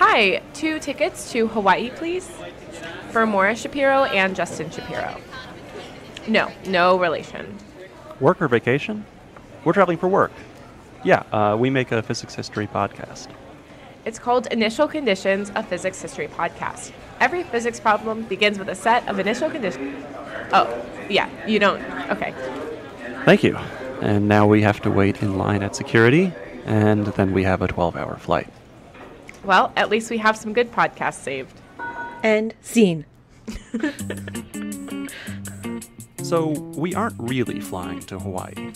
Hi, two tickets to Hawaii, please. For Maura Shapiro and Justin Shapiro. No, no relation. Work or vacation? We're traveling for work. Yeah, uh, we make a physics history podcast. It's called Initial Conditions, a Physics History Podcast. Every physics problem begins with a set of initial conditions. Oh, yeah, you don't. Okay. Thank you. And now we have to wait in line at security, and then we have a 12 hour flight. Well, at least we have some good podcasts saved. And scene. So, we aren't really flying to Hawaii.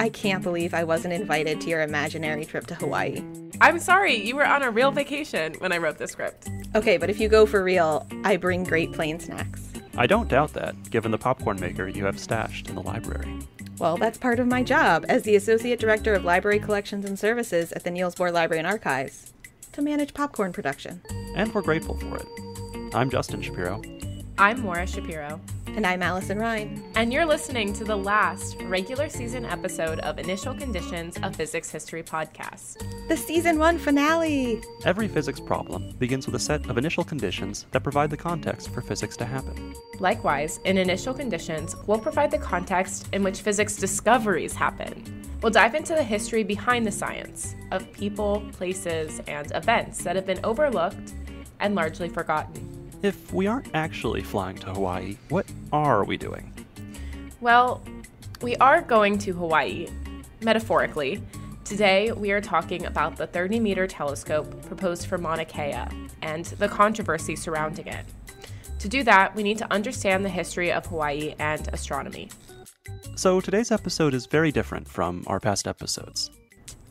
I can't believe I wasn't invited to your imaginary trip to Hawaii. I'm sorry, you were on a real vacation when I wrote the script. Okay, but if you go for real, I bring Great plane snacks. I don't doubt that, given the popcorn maker you have stashed in the library. Well, that's part of my job as the Associate Director of Library Collections and Services at the Niels Bohr Library and Archives to manage popcorn production. And we're grateful for it. I'm Justin Shapiro. I'm Maura Shapiro. And I'm Allison Ryan. And you're listening to the last regular season episode of Initial Conditions, a Physics History podcast. The season one finale! Every physics problem begins with a set of initial conditions that provide the context for physics to happen. Likewise, in Initial Conditions, we'll provide the context in which physics discoveries happen. We'll dive into the history behind the science of people, places, and events that have been overlooked and largely forgotten. If we aren't actually flying to Hawaii, what are we doing? Well, we are going to Hawaii, metaphorically. Today, we are talking about the 30 meter telescope proposed for Mauna Kea and the controversy surrounding it. To do that, we need to understand the history of Hawaii and astronomy. So, today's episode is very different from our past episodes.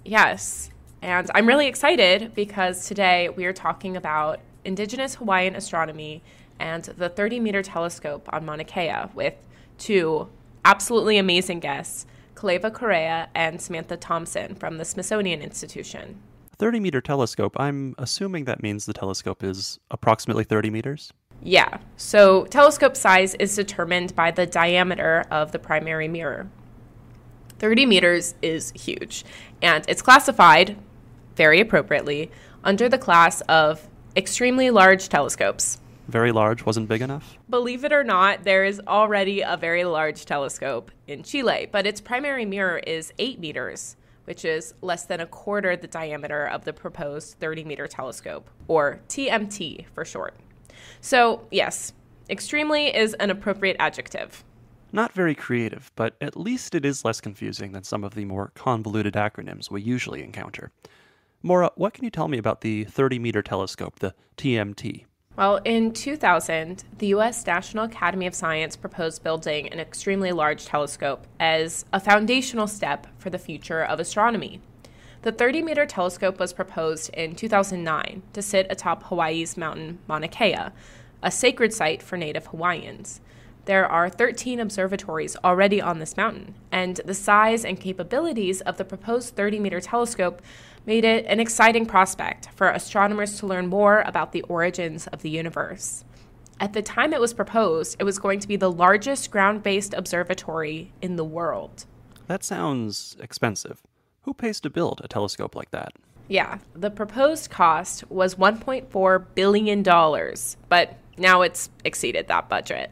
Yes, and I'm really excited because today we are talking about Indigenous Hawaiian astronomy and the 30 meter telescope on Mauna Kea with two absolutely amazing guests, Kalewa Correa and Samantha Thompson from the Smithsonian Institution. 30 meter telescope, I'm assuming that means the telescope is approximately 30 meters? Yeah, so telescope size is determined by the diameter of the primary mirror. 30 meters is huge, and it's classified, very appropriately, under the class of extremely large telescopes. Very large wasn't big enough? Believe it or not, there is already a very large telescope in Chile, but its primary mirror is 8 meters, which is less than a quarter the diameter of the proposed 30 meter telescope, or TMT for short. So, yes, extremely is an appropriate adjective. Not very creative, but at least it is less confusing than some of the more convoluted acronyms we usually encounter. Maura, what can you tell me about the 30 meter telescope, the TMT? Well, in 2000, the U.S. National Academy of Science proposed building an extremely large telescope as a foundational step for the future of astronomy. The 30 meter telescope was proposed in 2009 to sit atop Hawaii's mountain Mauna Kea, a sacred site for Native Hawaiians. There are 13 observatories already on this mountain, and the size and capabilities of the proposed 30 meter telescope made it an exciting prospect for astronomers to learn more about the origins of the universe. At the time it was proposed, it was going to be the largest ground based observatory in the world. That sounds expensive. Who pays to build a telescope like that? Yeah, the proposed cost was $1.4 billion, but now it's exceeded that budget.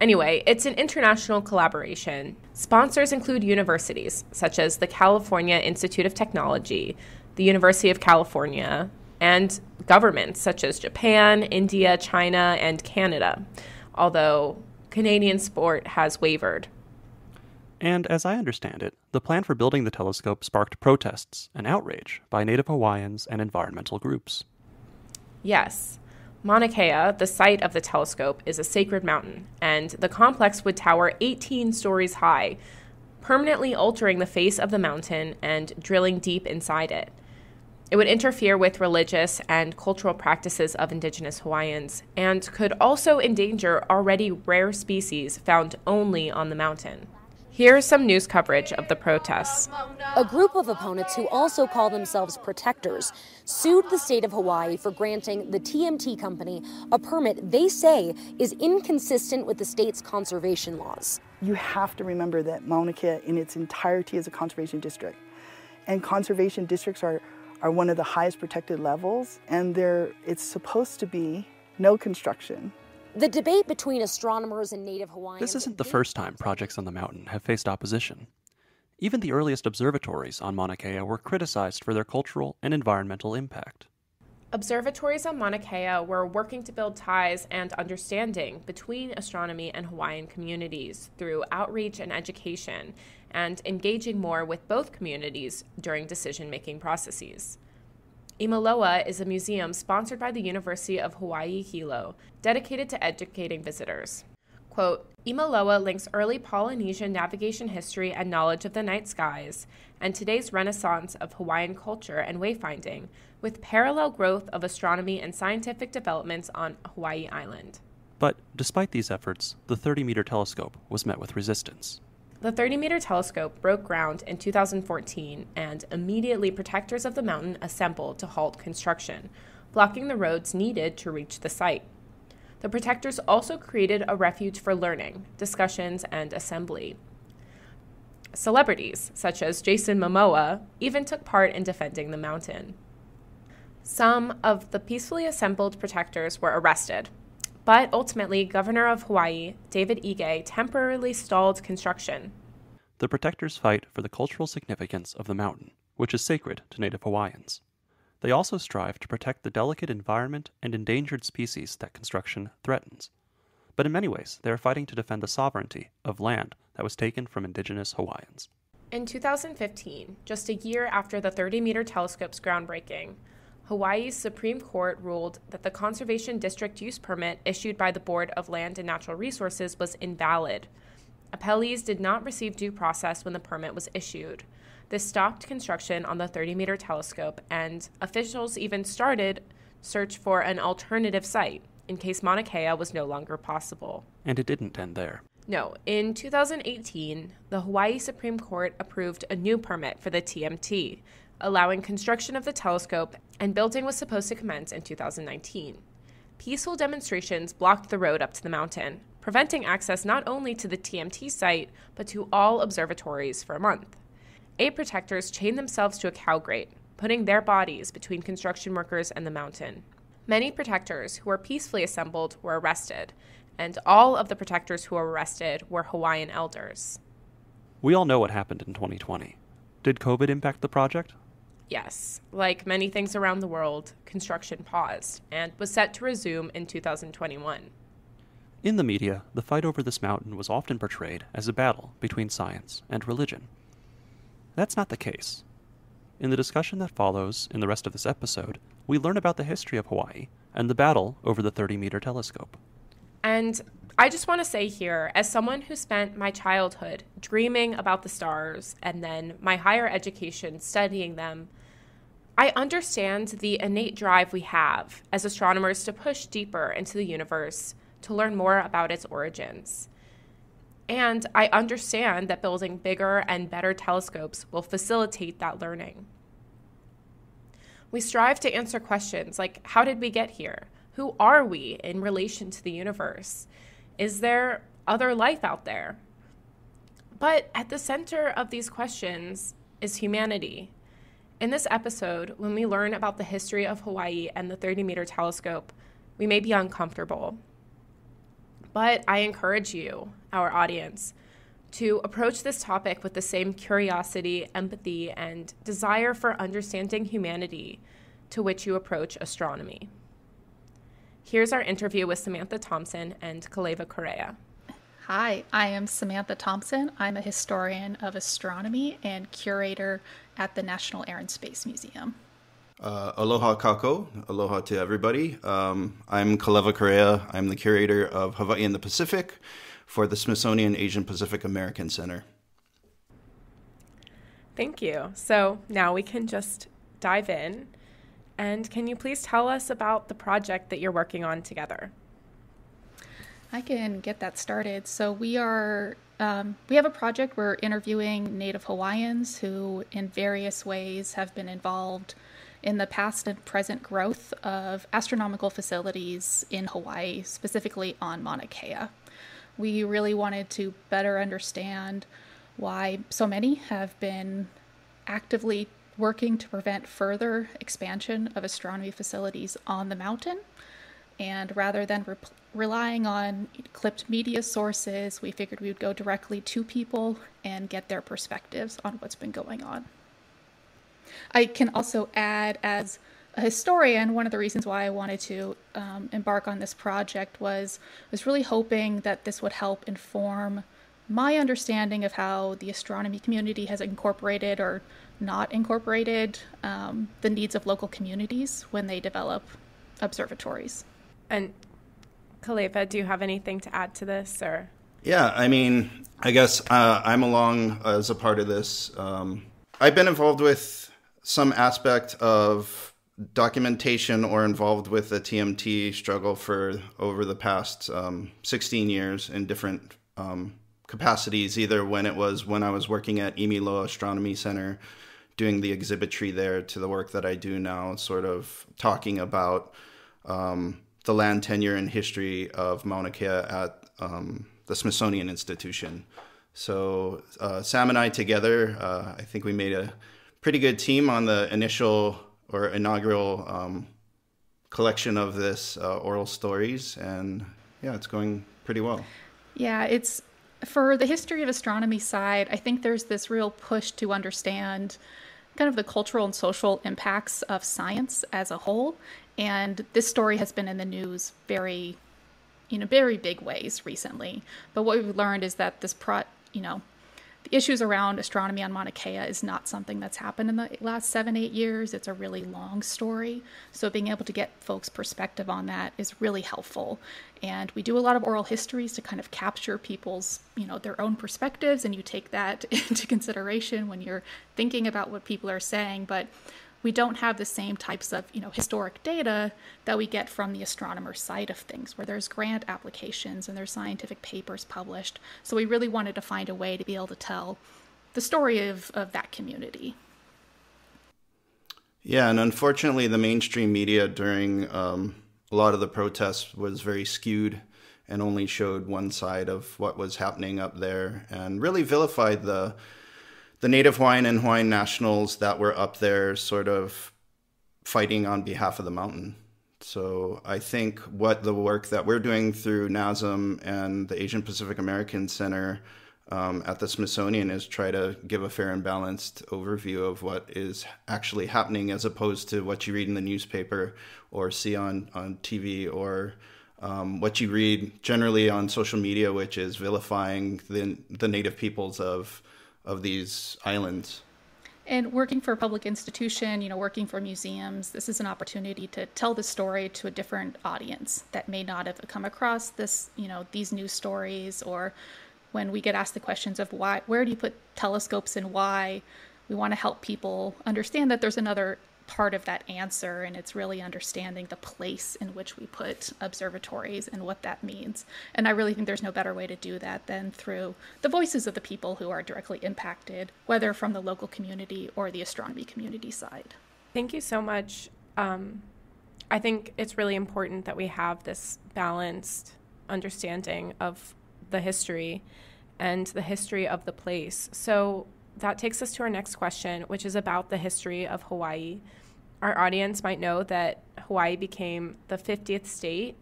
Anyway, it's an international collaboration. Sponsors include universities such as the California Institute of Technology, the University of California, and governments such as Japan, India, China, and Canada, although Canadian sport has wavered. And as I understand it, the plan for building the telescope sparked protests and outrage by Native Hawaiians and environmental groups. Yes. Mauna Kea, the site of the telescope, is a sacred mountain, and the complex would tower 18 stories high, permanently altering the face of the mountain and drilling deep inside it. It would interfere with religious and cultural practices of indigenous Hawaiians and could also endanger already rare species found only on the mountain. Here's some news coverage of the protests. A group of opponents who also call themselves protectors sued the state of Hawaii for granting the TMT company a permit they say is inconsistent with the state's conservation laws. You have to remember that Mauna Kea in its entirety is a conservation district. And conservation districts are, are one of the highest protected levels, and there it's supposed to be no construction. The debate between astronomers and native Hawaiians. This isn't the first time projects on the mountain have faced opposition. Even the earliest observatories on Mauna Kea were criticized for their cultural and environmental impact. Observatories on Mauna Kea were working to build ties and understanding between astronomy and Hawaiian communities through outreach and education, and engaging more with both communities during decision making processes. Imiloa is a museum sponsored by the University of Hawaii Hilo, dedicated to educating visitors. Quote, Imiloa links early Polynesian navigation history and knowledge of the night skies and today's renaissance of Hawaiian culture and wayfinding with parallel growth of astronomy and scientific developments on Hawaii Island. But despite these efforts, the 30 meter telescope was met with resistance. The 30 meter telescope broke ground in 2014, and immediately protectors of the mountain assembled to halt construction, blocking the roads needed to reach the site. The protectors also created a refuge for learning, discussions, and assembly. Celebrities, such as Jason Momoa, even took part in defending the mountain. Some of the peacefully assembled protectors were arrested, but ultimately, Governor of Hawaii, David Ige, temporarily stalled construction. The protectors fight for the cultural significance of the mountain, which is sacred to Native Hawaiians. They also strive to protect the delicate environment and endangered species that construction threatens. But in many ways, they are fighting to defend the sovereignty of land that was taken from indigenous Hawaiians. In 2015, just a year after the 30 meter telescope's groundbreaking, Hawaii's Supreme Court ruled that the Conservation District Use Permit issued by the Board of Land and Natural Resources was invalid. Appellees did not receive due process when the permit was issued. This stopped construction on the 30 meter telescope, and officials even started search for an alternative site in case Mauna Kea was no longer possible. And it didn't end there. No, in 2018, the Hawaii Supreme Court approved a new permit for the TMT, allowing construction of the telescope, and building was supposed to commence in 2019. Peaceful demonstrations blocked the road up to the mountain, preventing access not only to the TMT site, but to all observatories for a month. Eight protectors chained themselves to a cow grate, putting their bodies between construction workers and the mountain. Many protectors who were peacefully assembled were arrested, and all of the protectors who were arrested were Hawaiian elders. We all know what happened in 2020. Did COVID impact the project? Yes, like many things around the world, construction paused and was set to resume in 2021. In the media, the fight over this mountain was often portrayed as a battle between science and religion. That's not the case. In the discussion that follows in the rest of this episode, we learn about the history of Hawaii and the battle over the 30 meter telescope. And I just want to say here, as someone who spent my childhood dreaming about the stars and then my higher education studying them, I understand the innate drive we have as astronomers to push deeper into the universe to learn more about its origins. And I understand that building bigger and better telescopes will facilitate that learning. We strive to answer questions like how did we get here? Who are we in relation to the universe? Is there other life out there? But at the center of these questions is humanity. In this episode, when we learn about the history of Hawaii and the 30 meter telescope, we may be uncomfortable. But I encourage you, our audience, to approach this topic with the same curiosity, empathy, and desire for understanding humanity to which you approach astronomy. Here's our interview with Samantha Thompson and Kalewa Correa. Hi, I am Samantha Thompson. I'm a historian of astronomy and curator at the National Air and Space Museum. Uh, aloha kako, aloha to everybody. Um, I'm Kalewa Correa. I'm the curator of Hawaii and the Pacific for the Smithsonian Asian Pacific American Center. Thank you. So now we can just dive in. And can you please tell us about the project that you're working on together? I can get that started. So we are um, we have a project. We're interviewing Native Hawaiians who, in various ways, have been involved in the past and present growth of astronomical facilities in Hawaii, specifically on Mauna Kea. We really wanted to better understand why so many have been actively working to prevent further expansion of astronomy facilities on the mountain. And rather than re- relying on clipped media sources, we figured we would go directly to people and get their perspectives on what's been going on. I can also add, as a historian, one of the reasons why I wanted to um, embark on this project was was really hoping that this would help inform my understanding of how the astronomy community has incorporated or not incorporated um, the needs of local communities when they develop observatories. And Kalewa, do you have anything to add to this, or? Yeah, I mean, I guess uh, I'm along as a part of this. Um, I've been involved with some aspect of documentation or involved with the TMT struggle for over the past um, 16 years in different um, capacities, either when it was when I was working at Imiloa Astronomy Center, doing the exhibitry there, to the work that I do now, sort of talking about um, the land tenure and history of Mauna Kea at um, the Smithsonian Institution. So uh, Sam and I together, uh, I think we made a pretty good team on the initial or inaugural um, collection of this uh, oral stories, and yeah, it's going pretty well. Yeah, it's for the history of astronomy side. I think there's this real push to understand kind of the cultural and social impacts of science as a whole, and this story has been in the news very, you know, very big ways recently. But what we've learned is that this pro, you know, the issues around astronomy on Mauna Kea is not something that's happened in the last seven, eight years. It's a really long story. So being able to get folks' perspective on that is really helpful. And we do a lot of oral histories to kind of capture people's, you know, their own perspectives, and you take that into consideration when you're thinking about what people are saying. But we don't have the same types of you know historic data that we get from the astronomer side of things where there's grant applications and there's scientific papers published. So we really wanted to find a way to be able to tell the story of, of that community. Yeah and unfortunately the mainstream media during um, a lot of the protests was very skewed and only showed one side of what was happening up there and really vilified the the Native Hawaiian and Hawaiian nationals that were up there sort of fighting on behalf of the mountain. So I think what the work that we're doing through NASM and the Asian Pacific American Center um, at the Smithsonian is try to give a fair and balanced overview of what is actually happening as opposed to what you read in the newspaper or see on, on TV or um, what you read generally on social media, which is vilifying the, the native peoples of of these islands. And working for a public institution, you know, working for museums, this is an opportunity to tell the story to a different audience that may not have come across this, you know, these news stories or when we get asked the questions of why where do you put telescopes and why, we want to help people understand that there's another part of that answer and it's really understanding the place in which we put observatories and what that means. And i really think there's no better way to do that than through the voices of the people who are directly impacted whether from the local community or the astronomy community side. Thank you so much. Um, i think it's really important that we have this balanced understanding of the history and the history of the place. So that takes us to our next question, which is about the history of Hawaii. Our audience might know that Hawaii became the 50th state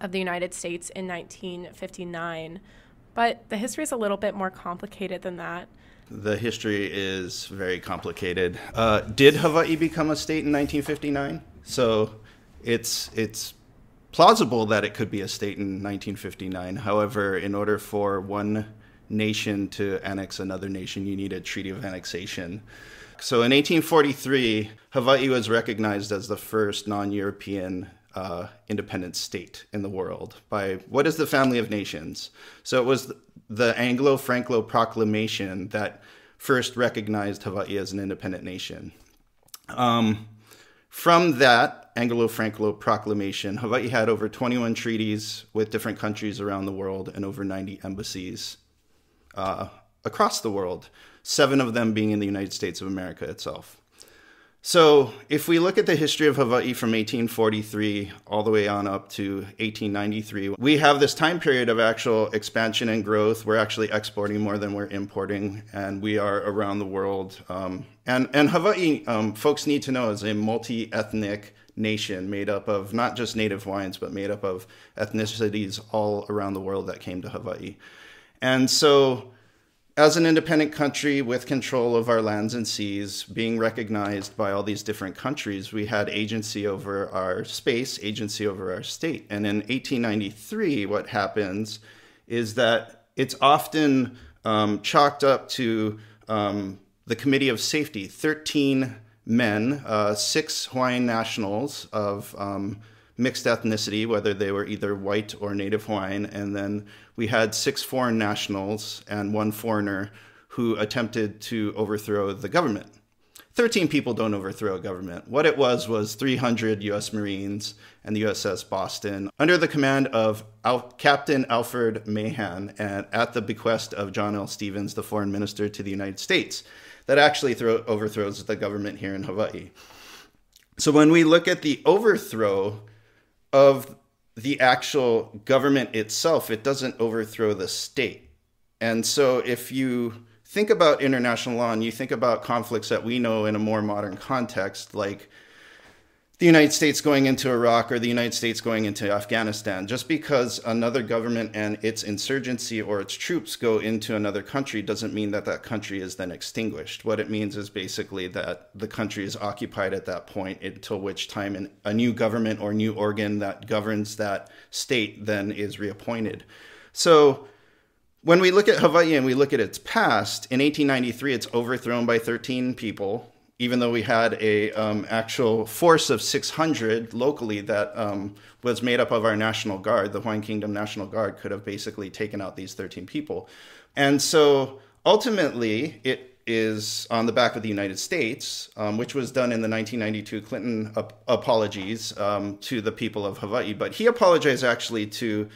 of the United States in 1959, but the history is a little bit more complicated than that. The history is very complicated. Uh, did Hawaii become a state in 1959? So it's it's plausible that it could be a state in 1959. However, in order for one nation to annex another nation, you need a treaty of annexation. So in 1843, Hawaii was recognized as the first non European uh, independent state in the world by what is the family of nations? So it was the Anglo Franco Proclamation that first recognized Hawaii as an independent nation. Um, from that Anglo Franco Proclamation, Hawaii had over 21 treaties with different countries around the world and over 90 embassies uh, across the world, seven of them being in the United States of America itself. So, if we look at the history of Hawaii from 1843 all the way on up to 1893, we have this time period of actual expansion and growth. We're actually exporting more than we're importing, and we are around the world. Um, and, and Hawaii, um, folks need to know, is a multi ethnic nation made up of not just native Hawaiians, but made up of ethnicities all around the world that came to Hawaii. And so, as an independent country with control of our lands and seas, being recognized by all these different countries, we had agency over our space, agency over our state. And in 1893, what happens is that it's often um, chalked up to um, the Committee of Safety 13 men, uh, six Hawaiian nationals of um, mixed ethnicity, whether they were either white or Native Hawaiian, and then we had six foreign nationals and one foreigner who attempted to overthrow the government. 13 people don't overthrow a government. What it was was 300 U.S. Marines and the USS Boston under the command of Al- Captain Alfred Mahan and at the bequest of John L. Stevens, the foreign minister to the United States, that actually throw- overthrows the government here in Hawaii. So when we look at the overthrow of the actual government itself, it doesn't overthrow the state. And so if you think about international law and you think about conflicts that we know in a more modern context, like the United States going into Iraq or the United States going into Afghanistan. Just because another government and its insurgency or its troops go into another country doesn't mean that that country is then extinguished. What it means is basically that the country is occupied at that point until which time a new government or new organ that governs that state then is reappointed. So when we look at Hawaii and we look at its past, in 1893 it's overthrown by 13 people even though we had a um, actual force of 600 locally that um, was made up of our National Guard, the Hawaiian Kingdom National Guard could have basically taken out these 13 people. And so ultimately, it is on the back of the United States, um, which was done in the 1992 Clinton ap- apologies um, to the people of Hawaii. But he apologized actually to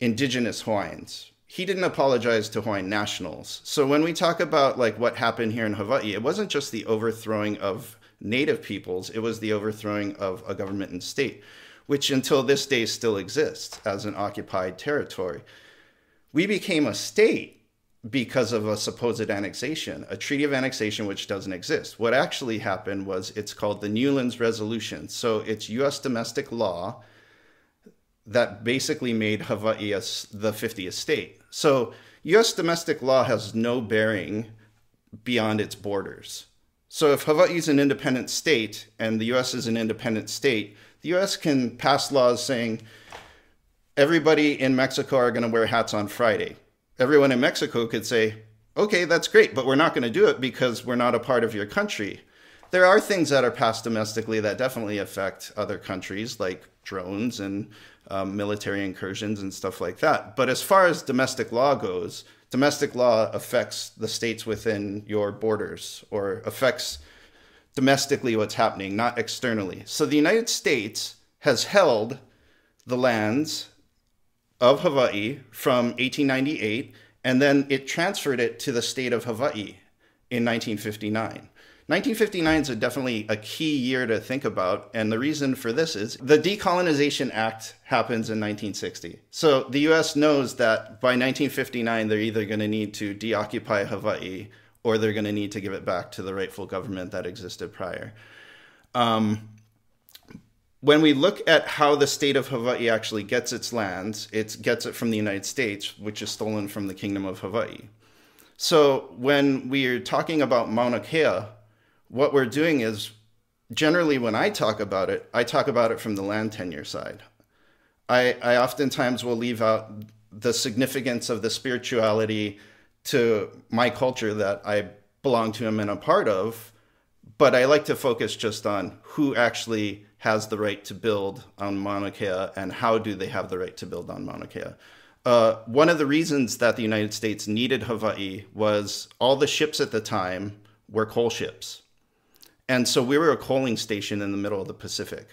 indigenous Hawaiians he didn't apologize to Hawaiian nationals. So when we talk about like what happened here in Hawaii, it wasn't just the overthrowing of native peoples, it was the overthrowing of a government and state, which until this day still exists as an occupied territory. We became a state because of a supposed annexation, a treaty of annexation which doesn't exist. What actually happened was it's called the Newlands Resolution. So it's US domestic law that basically made Hawaii the 50th state. So US domestic law has no bearing beyond its borders. So if Hawaii is an independent state and the US is an independent state, the US can pass laws saying everybody in Mexico are going to wear hats on Friday. Everyone in Mexico could say, okay, that's great, but we're not going to do it because we're not a part of your country. There are things that are passed domestically that definitely affect other countries, like drones and um, military incursions and stuff like that. But as far as domestic law goes, domestic law affects the states within your borders or affects domestically what's happening, not externally. So the United States has held the lands of Hawaii from 1898 and then it transferred it to the state of Hawaii in 1959. 1959 is a definitely a key year to think about. And the reason for this is the Decolonization Act happens in 1960. So the US knows that by 1959, they're either going to need to deoccupy Hawaii or they're going to need to give it back to the rightful government that existed prior. Um, when we look at how the state of Hawaii actually gets its lands, it gets it from the United States, which is stolen from the Kingdom of Hawaii. So when we're talking about Mauna Kea, what we're doing is generally when I talk about it, I talk about it from the land tenure side. I, I oftentimes will leave out the significance of the spirituality to my culture that I belong to and am a part of, but I like to focus just on who actually has the right to build on Mauna Kea and how do they have the right to build on Mauna Kea. Uh, one of the reasons that the United States needed Hawaii was all the ships at the time were coal ships. And so we were a coaling station in the middle of the Pacific.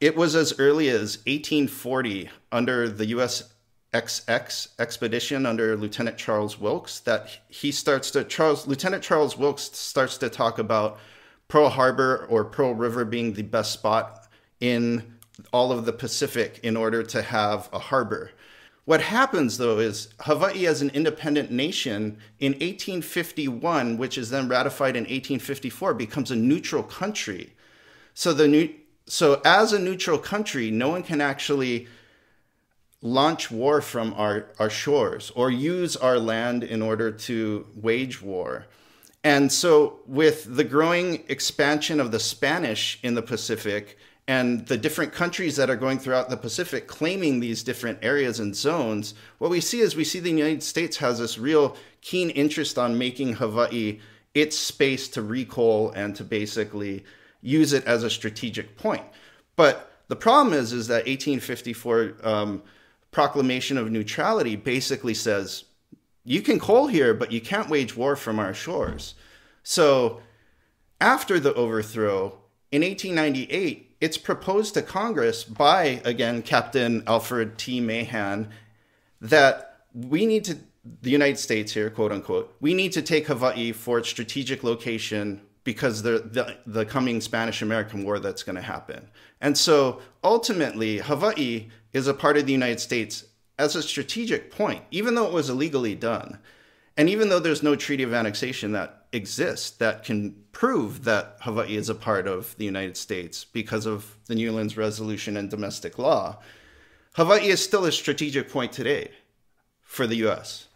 It was as early as 1840 under the US XX expedition under Lieutenant Charles Wilkes that he starts to Charles Lieutenant Charles Wilkes starts to talk about Pearl Harbor or Pearl River being the best spot in all of the Pacific in order to have a harbor. What happens though is Hawaii as an independent nation in 1851, which is then ratified in 1854, becomes a neutral country. So the new so as a neutral country, no one can actually launch war from our, our shores or use our land in order to wage war. And so, with the growing expansion of the Spanish in the Pacific and the different countries that are going throughout the Pacific claiming these different areas and zones, what we see is we see the United States has this real keen interest on making Hawaii its space to recall and to basically use it as a strategic point. But the problem is, is that 1854 um, Proclamation of Neutrality basically says you can coal here, but you can't wage war from our shores. So after the overthrow in 1898, it's proposed to Congress by, again, Captain Alfred T. Mahan that we need to, the United States here, quote unquote, we need to take Hawaii for its strategic location because the, the, the coming Spanish American War that's going to happen. And so ultimately, Hawaii is a part of the United States as a strategic point, even though it was illegally done. And even though there's no treaty of annexation that exists that can prove that Hawaii is a part of the United States because of the Newlands Resolution and domestic law, Hawaii is still a strategic point today for the US.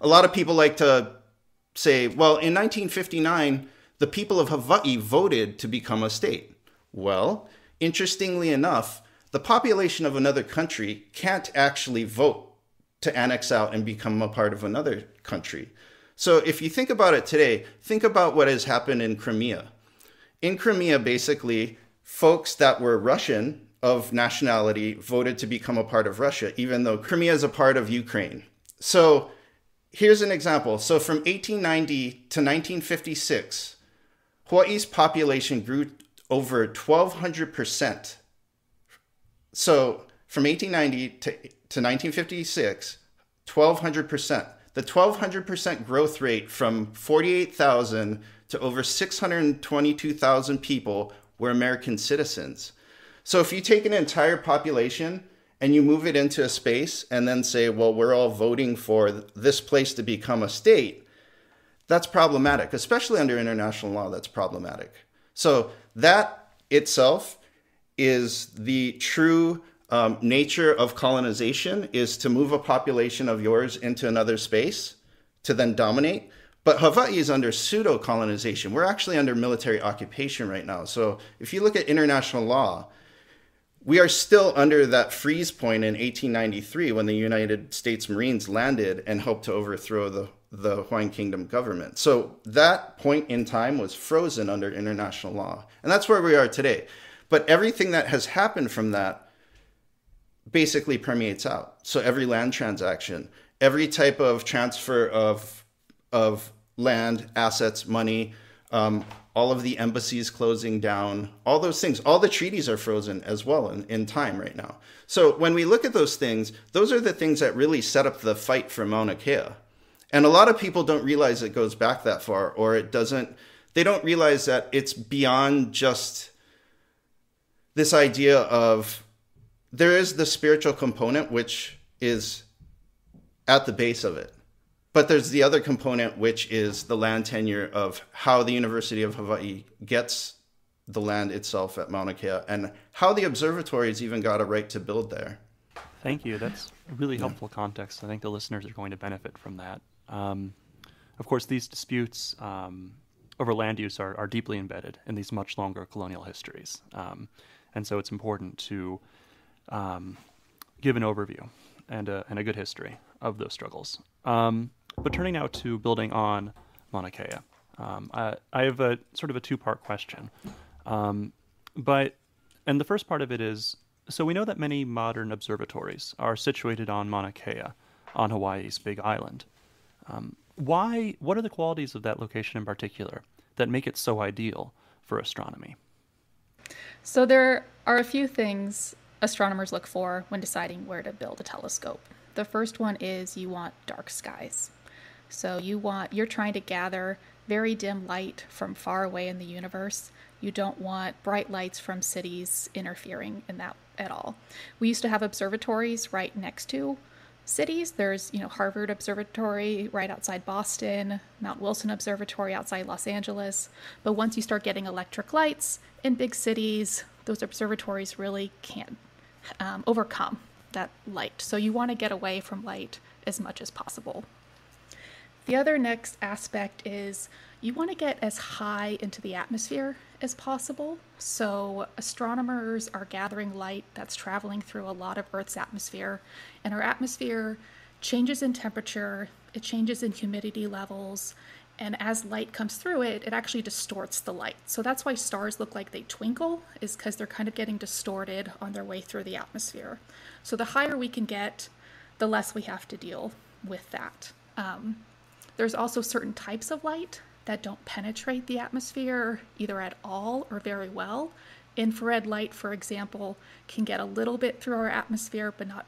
A lot of people like to say, well, in 1959, the people of Hawaii voted to become a state. Well, interestingly enough, the population of another country can't actually vote to annex out and become a part of another country. So if you think about it today, think about what has happened in Crimea. In Crimea, basically, folks that were Russian of nationality voted to become a part of Russia, even though Crimea is a part of Ukraine. So here's an example. So from 1890 to 1956, Hawaii's population grew over 1,200% so from 1890 to, to 1956, 1200%. The 1200% growth rate from 48,000 to over 622,000 people were American citizens. So if you take an entire population and you move it into a space and then say, well, we're all voting for this place to become a state, that's problematic, especially under international law, that's problematic. So that itself is the true um, nature of colonization is to move a population of yours into another space to then dominate. But Hawaii is under pseudo colonization. We're actually under military occupation right now. So if you look at international law, we are still under that freeze point in 1893 when the United States Marines landed and helped to overthrow the, the Hawaiian Kingdom government. So that point in time was frozen under international law. And that's where we are today. But everything that has happened from that basically permeates out. So every land transaction, every type of transfer of of land, assets, money, um, all of the embassies closing down, all those things, all the treaties are frozen as well in, in time right now. So when we look at those things, those are the things that really set up the fight for Mauna Kea. And a lot of people don't realize it goes back that far, or it doesn't, they don't realize that it's beyond just this idea of there is the spiritual component which is at the base of it. But there's the other component which is the land tenure of how the university of hawaii gets the land itself at mauna kea and how the observatories even got a right to build there. Thank you. That's really helpful context. I think the listeners are going to benefit from that. Um, of course these disputes um, over land use are, are deeply embedded in these much longer colonial histories. Um, and so it's important to um, give an overview and a, and a good history of those struggles. Um, but turning now to building on Mauna Kea, um, I, I, have a sort of a two-part question. Um, but and the first part of it is so we know that many modern observatories are situated on Mauna Kea, on Hawaii's Big Island. Um, why? What are the qualities of that location in particular that make it so ideal for astronomy? So there are a few things astronomers look for when deciding where to build a telescope. The first one is you want dark skies. So you want you're trying to gather very dim light from far away in the universe. You don't want bright lights from cities interfering in that at all. We used to have observatories right next to cities. There's, you know, Harvard Observatory right outside Boston, Mount Wilson Observatory outside Los Angeles. But once you start getting electric lights in big cities, those observatories really can't um, overcome that light. So you want to get away from light as much as possible. The other next aspect is you want to get as high into the atmosphere as possible. So, astronomers are gathering light that's traveling through a lot of Earth's atmosphere, and our atmosphere changes in temperature, it changes in humidity levels, and as light comes through it, it actually distorts the light. So that's why stars look like they twinkle, is because they're kind of getting distorted on their way through the atmosphere. So the higher we can get, the less we have to deal with that. Um, there's also certain types of light that don't penetrate the atmosphere either at all or very well. Infrared light, for example, can get a little bit through our atmosphere, but not,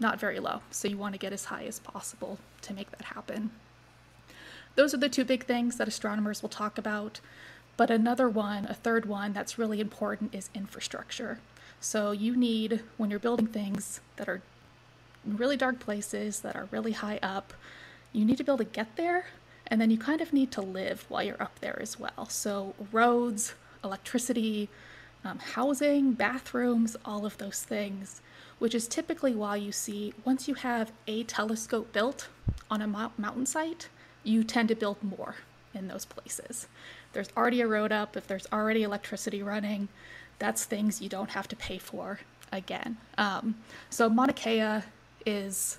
not very low. So you want to get as high as possible to make that happen. Those are the two big things that astronomers will talk about. But another one, a third one that's really important is infrastructure. So you need, when you're building things that are in really dark places, that are really high up, you need to be able to get there and then you kind of need to live while you're up there as well. So, roads, electricity, um, housing, bathrooms, all of those things, which is typically why you see once you have a telescope built on a mountain site, you tend to build more in those places. There's already a road up, if there's already electricity running, that's things you don't have to pay for again. Um, so Mauna Kea is,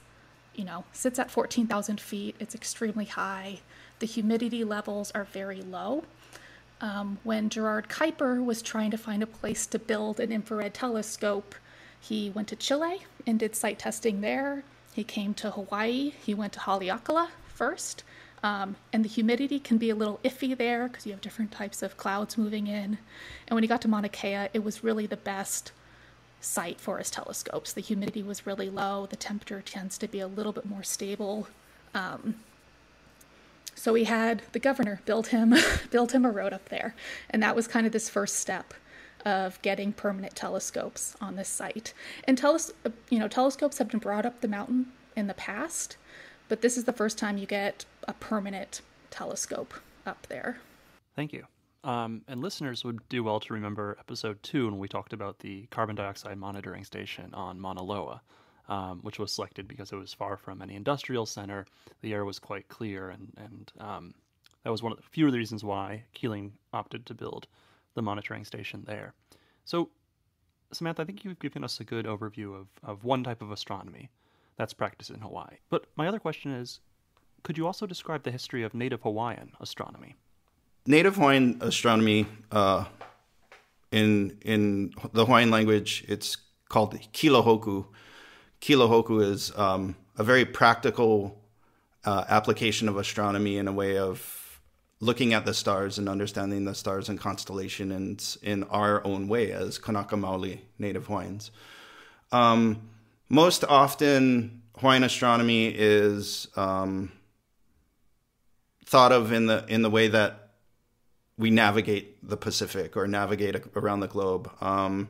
you know, sits at 14,000 feet. It's extremely high the humidity levels are very low. Um, when Gerard Kuiper was trying to find a place to build an infrared telescope, he went to Chile and did site testing there. He came to Hawaii. He went to Haleakala first. Um, and the humidity can be a little iffy there because you have different types of clouds moving in. And when he got to Mauna Kea, it was really the best site for his telescopes. The humidity was really low, the temperature tends to be a little bit more stable. Um, so we had the governor build him build him a road up there, and that was kind of this first step of getting permanent telescopes on this site. And teles- you know, telescopes have been brought up the mountain in the past, but this is the first time you get a permanent telescope up there. Thank you. Um, and listeners would do well to remember episode two when we talked about the carbon dioxide monitoring station on Mauna Loa um, which was selected because it was far from any industrial center. The air was quite clear, and and um, that was one of the few reasons why Keeling opted to build the monitoring station there. So, Samantha, I think you've given us a good overview of, of one type of astronomy that's practiced in Hawaii. But my other question is could you also describe the history of Native Hawaiian astronomy? Native Hawaiian astronomy, uh, in in the Hawaiian language, it's called Kilohoku, Kilohoku is um, a very practical uh, application of astronomy in a way of looking at the stars and understanding the stars and constellation in, in our own way as Kanaka Maoli Native Hawaiians. Um, most often, Hawaiian astronomy is um, thought of in the in the way that we navigate the Pacific or navigate around the globe. Um,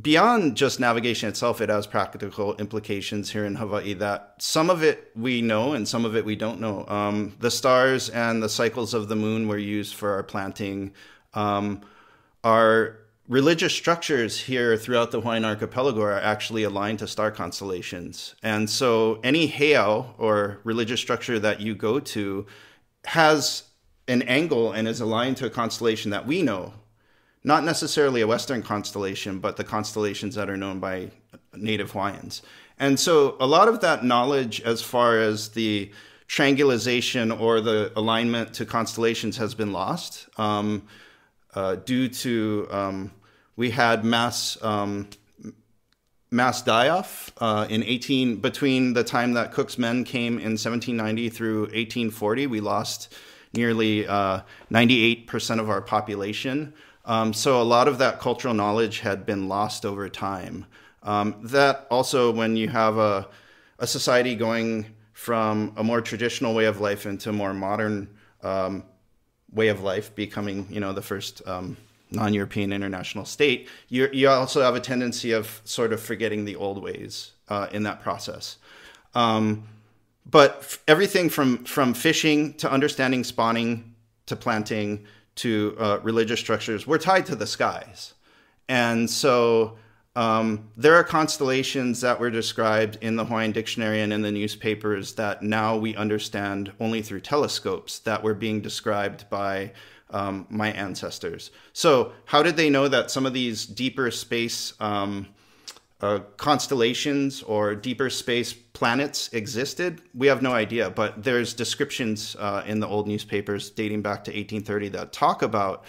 beyond just navigation itself, it has practical implications here in Hawaii that some of it we know and some of it we don't know. Um, the stars and the cycles of the moon were used for our planting. Um, our religious structures here throughout the Hawaiian archipelago are actually aligned to star constellations. And so any heiau or religious structure that you go to has an angle and is aligned to a constellation that we know not necessarily a Western constellation, but the constellations that are known by native Hawaiians. And so a lot of that knowledge, as far as the triangulation or the alignment to constellations, has been lost um, uh, due to um, we had mass. Um, mass die-off uh, in 18 between the time that Cook's men came in 1790 through 1840. We lost nearly uh, 98% of our population. Um, so a lot of that cultural knowledge had been lost over time. Um, that also, when you have a a society going from a more traditional way of life into a more modern um, way of life, becoming you know the first um, non-European international state, you you also have a tendency of sort of forgetting the old ways uh, in that process. Um, but everything from from fishing to understanding spawning to planting to uh, religious structures, we're tied to the skies, and so. Um, there are constellations that were described in the Hawaiian dictionary and in the newspapers that now we understand only through telescopes that were being described by um, my ancestors. So, how did they know that some of these deeper space um, uh, constellations or deeper space planets existed? We have no idea, but there's descriptions uh, in the old newspapers dating back to 1830 that talk about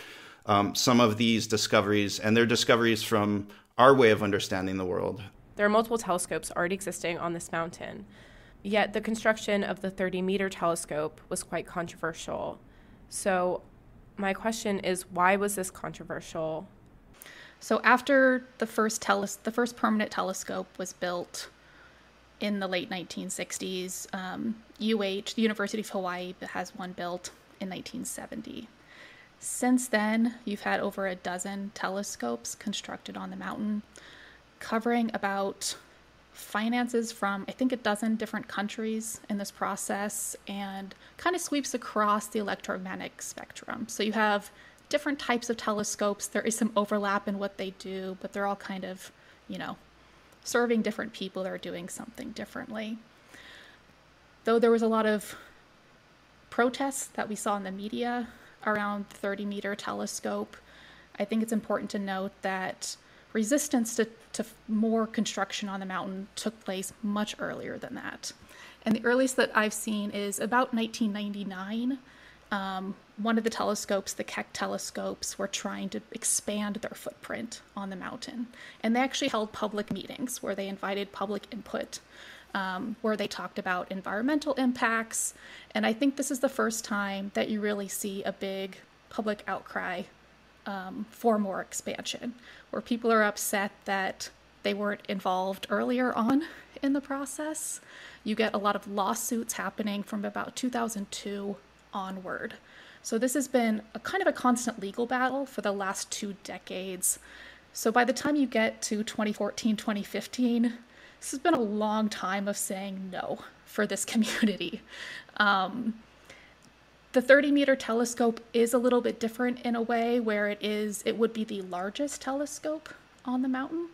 um, some of these discoveries, and they're discoveries from our way of understanding the world. There are multiple telescopes already existing on this mountain. Yet the construction of the 30 meter telescope was quite controversial. So, my question is why was this controversial? So after the first teles- the first permanent telescope was built in the late 1960s, um, UH, the University of Hawaii, has one built in 1970. Since then, you've had over a dozen telescopes constructed on the mountain, covering about finances from I think a dozen different countries in this process and kind of sweeps across the electromagnetic spectrum. So you have different types of telescopes. There is some overlap in what they do, but they're all kind of, you know, serving different people that are doing something differently. Though there was a lot of protests that we saw in the media around the 30 meter telescope, I think it's important to note that resistance to, to more construction on the mountain took place much earlier than that. And the earliest that I've seen is about 1999. Um, one of the telescopes, the Keck telescopes, were trying to expand their footprint on the mountain. And they actually held public meetings where they invited public input, um, where they talked about environmental impacts. And I think this is the first time that you really see a big public outcry um, for more expansion, where people are upset that they weren't involved earlier on in the process. You get a lot of lawsuits happening from about 2002 onward. So this has been a kind of a constant legal battle for the last two decades. So by the time you get to 2014, 2015, this has been a long time of saying no for this community. Um, the 30 meter telescope is a little bit different in a way where it is, it would be the largest telescope on the mountain.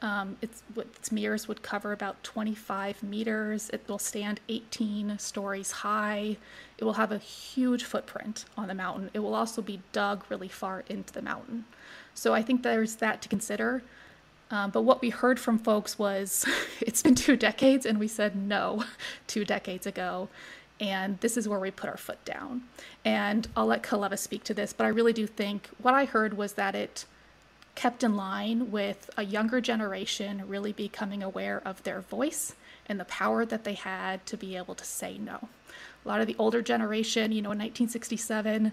Um, its, its mirrors would cover about 25 meters. It will stand 18 stories high. It will have a huge footprint on the mountain. It will also be dug really far into the mountain. So I think there's that to consider. Um, but what we heard from folks was it's been two decades, and we said no two decades ago and this is where we put our foot down. And I'll let Kalewa speak to this, but I really do think what I heard was that it kept in line with a younger generation really becoming aware of their voice and the power that they had to be able to say no. A lot of the older generation, you know, in 1967,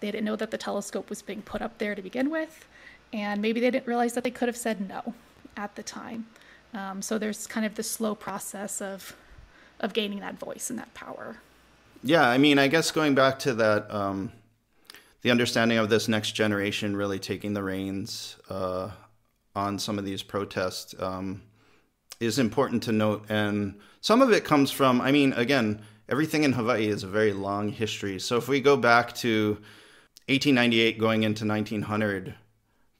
they didn't know that the telescope was being put up there to begin with, and maybe they didn't realize that they could have said no at the time. Um, so there's kind of the slow process of of gaining that voice and that power. Yeah, I mean, I guess going back to that, um, the understanding of this next generation really taking the reins uh, on some of these protests um, is important to note. And some of it comes from, I mean, again, everything in Hawaii is a very long history. So if we go back to 1898 going into 1900,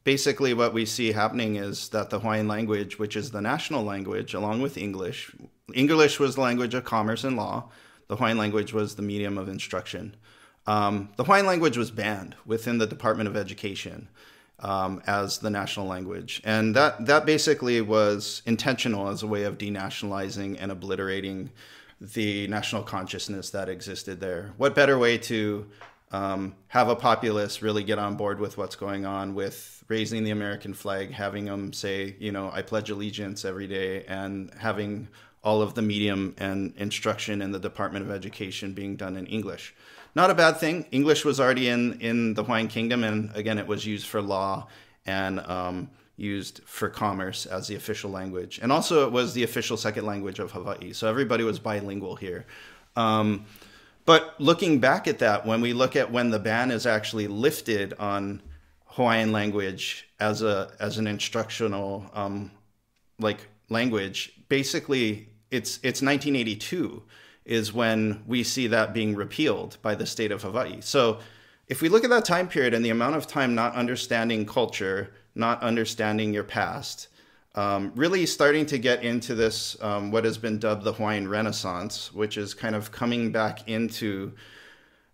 basically what we see happening is that the Hawaiian language, which is the national language along with English, English was the language of commerce and law the Hawaiian language was the medium of instruction. Um, the Hawaiian language was banned within the Department of Education um, as the national language, and that that basically was intentional as a way of denationalizing and obliterating the national consciousness that existed there. What better way to um, have a populace really get on board with what's going on with raising the American flag, having them say, you know, I pledge allegiance every day, and having all of the medium and instruction in the Department of Education being done in English. Not a bad thing. English was already in, in the Hawaiian Kingdom, and again, it was used for law and um, used for commerce as the official language. And also, it was the official second language of Hawaii. So everybody was bilingual here. Um, but looking back at that, when we look at when the ban is actually lifted on Hawaiian language as a as an instructional um, like language, basically it's it's 1982 is when we see that being repealed by the state of Hawaii. So if we look at that time period and the amount of time not understanding culture, not understanding your past, um, really starting to get into this, um, what has been dubbed the Hawaiian Renaissance, which is kind of coming back into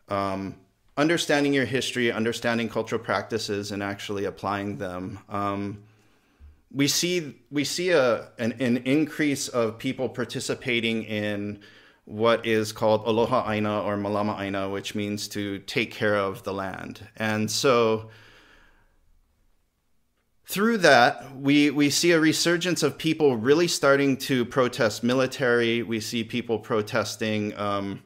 um, understanding your history, understanding cultural practices, and actually applying them. Um, we see we see a an, an increase of people participating in what is called aloha aina or malama aina, which means to take care of the land. And so through that, we, we see a resurgence of people really starting to protest military. We see people protesting um,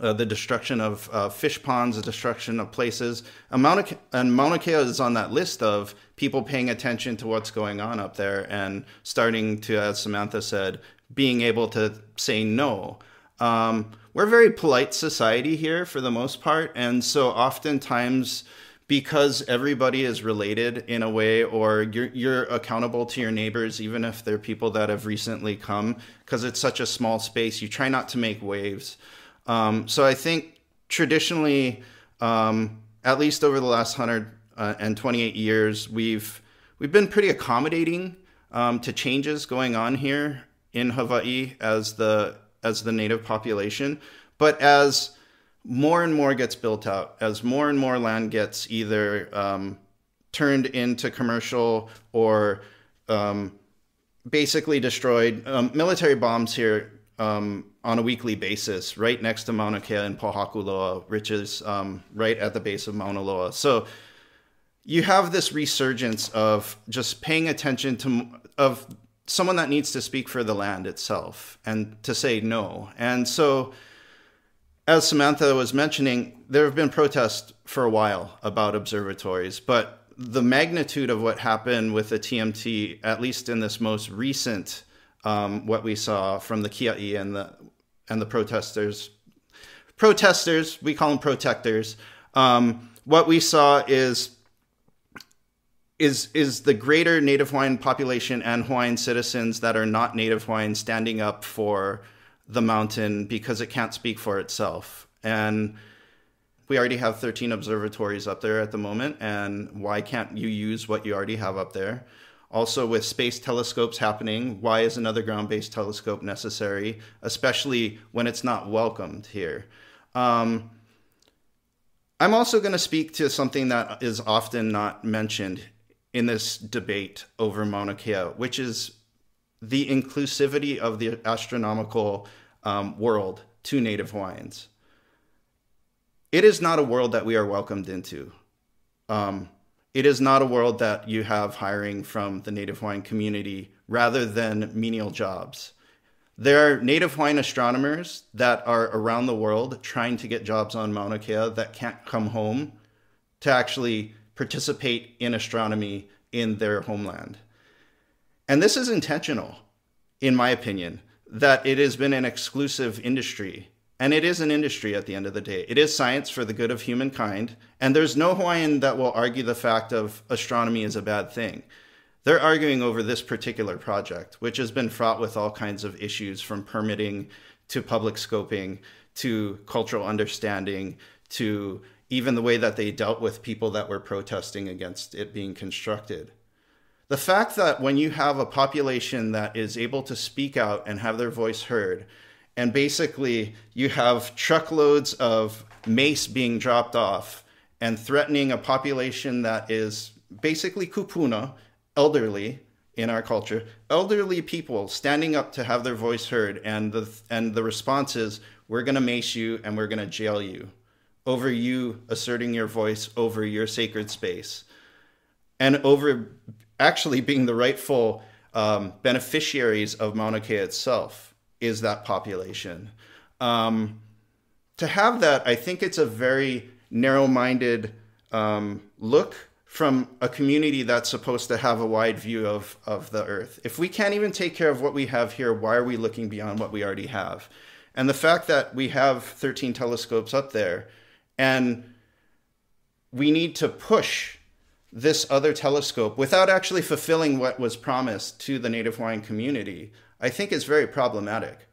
uh, the destruction of uh, fish ponds, the destruction of places. And Mauna, and Mauna Kea is on that list of people paying attention to what's going on up there and starting to, as Samantha said, being able to say no. Um, we're a very polite society here for the most part. And so oftentimes, because everybody is related in a way or you're, you're accountable to your neighbors even if they're people that have recently come because it's such a small space you try not to make waves um, so i think traditionally um, at least over the last 128 uh, years we've we've been pretty accommodating um, to changes going on here in hawaii as the as the native population but as more and more gets built out as more and more land gets either um, turned into commercial or um, basically destroyed. Um, military bombs here um, on a weekly basis, right next to Mauna Kea and Pohakuloa, which is um, right at the base of Mauna Loa. So you have this resurgence of just paying attention to of someone that needs to speak for the land itself and to say no. And so as Samantha was mentioning, there have been protests for a while about observatories, but the magnitude of what happened with the TMT, at least in this most recent, um, what we saw from the Kia'i and the and the protesters, protesters, we call them protectors. Um, what we saw is is is the greater Native Hawaiian population and Hawaiian citizens that are not Native Hawaiian standing up for the mountain because it can't speak for itself. And we already have 13 observatories up there at the moment. And why can't you use what you already have up there? Also, with space telescopes happening, why is another ground based telescope necessary, especially when it's not welcomed here? Um, I'm also going to speak to something that is often not mentioned in this debate over Mauna Kea, which is the inclusivity of the astronomical um, world to Native Hawaiians. It is not a world that we are welcomed into. Um, it is not a world that you have hiring from the Native Hawaiian community rather than menial jobs. There are Native Hawaiian astronomers that are around the world trying to get jobs on Mauna Kea that can't come home to actually participate in astronomy in their homeland. And this is intentional, in my opinion, that it has been an exclusive industry. And it is an industry at the end of the day. It is science for the good of humankind. And there's no Hawaiian that will argue the fact of astronomy is a bad thing. They're arguing over this particular project, which has been fraught with all kinds of issues from permitting to public scoping to cultural understanding to even the way that they dealt with people that were protesting against it being constructed the fact that when you have a population that is able to speak out and have their voice heard, and basically you have truckloads of mace being dropped off and threatening a population that is basically kupuna, elderly in our culture, elderly people standing up to have their voice heard, and the and the response is, "We're going to mace you and we're going to jail you," over you asserting your voice over your sacred space, and over actually being the rightful um, beneficiaries of Mauna Kea itself is that population. Um, to have that, I think it's a very narrow minded um, look from a community that's supposed to have a wide view of, of the earth. If we can't even take care of what we have here, why are we looking beyond what we already have? And the fact that we have 13 telescopes up there and we need to push this other telescope without actually fulfilling what was promised to the Native Hawaiian community, I think is very problematic.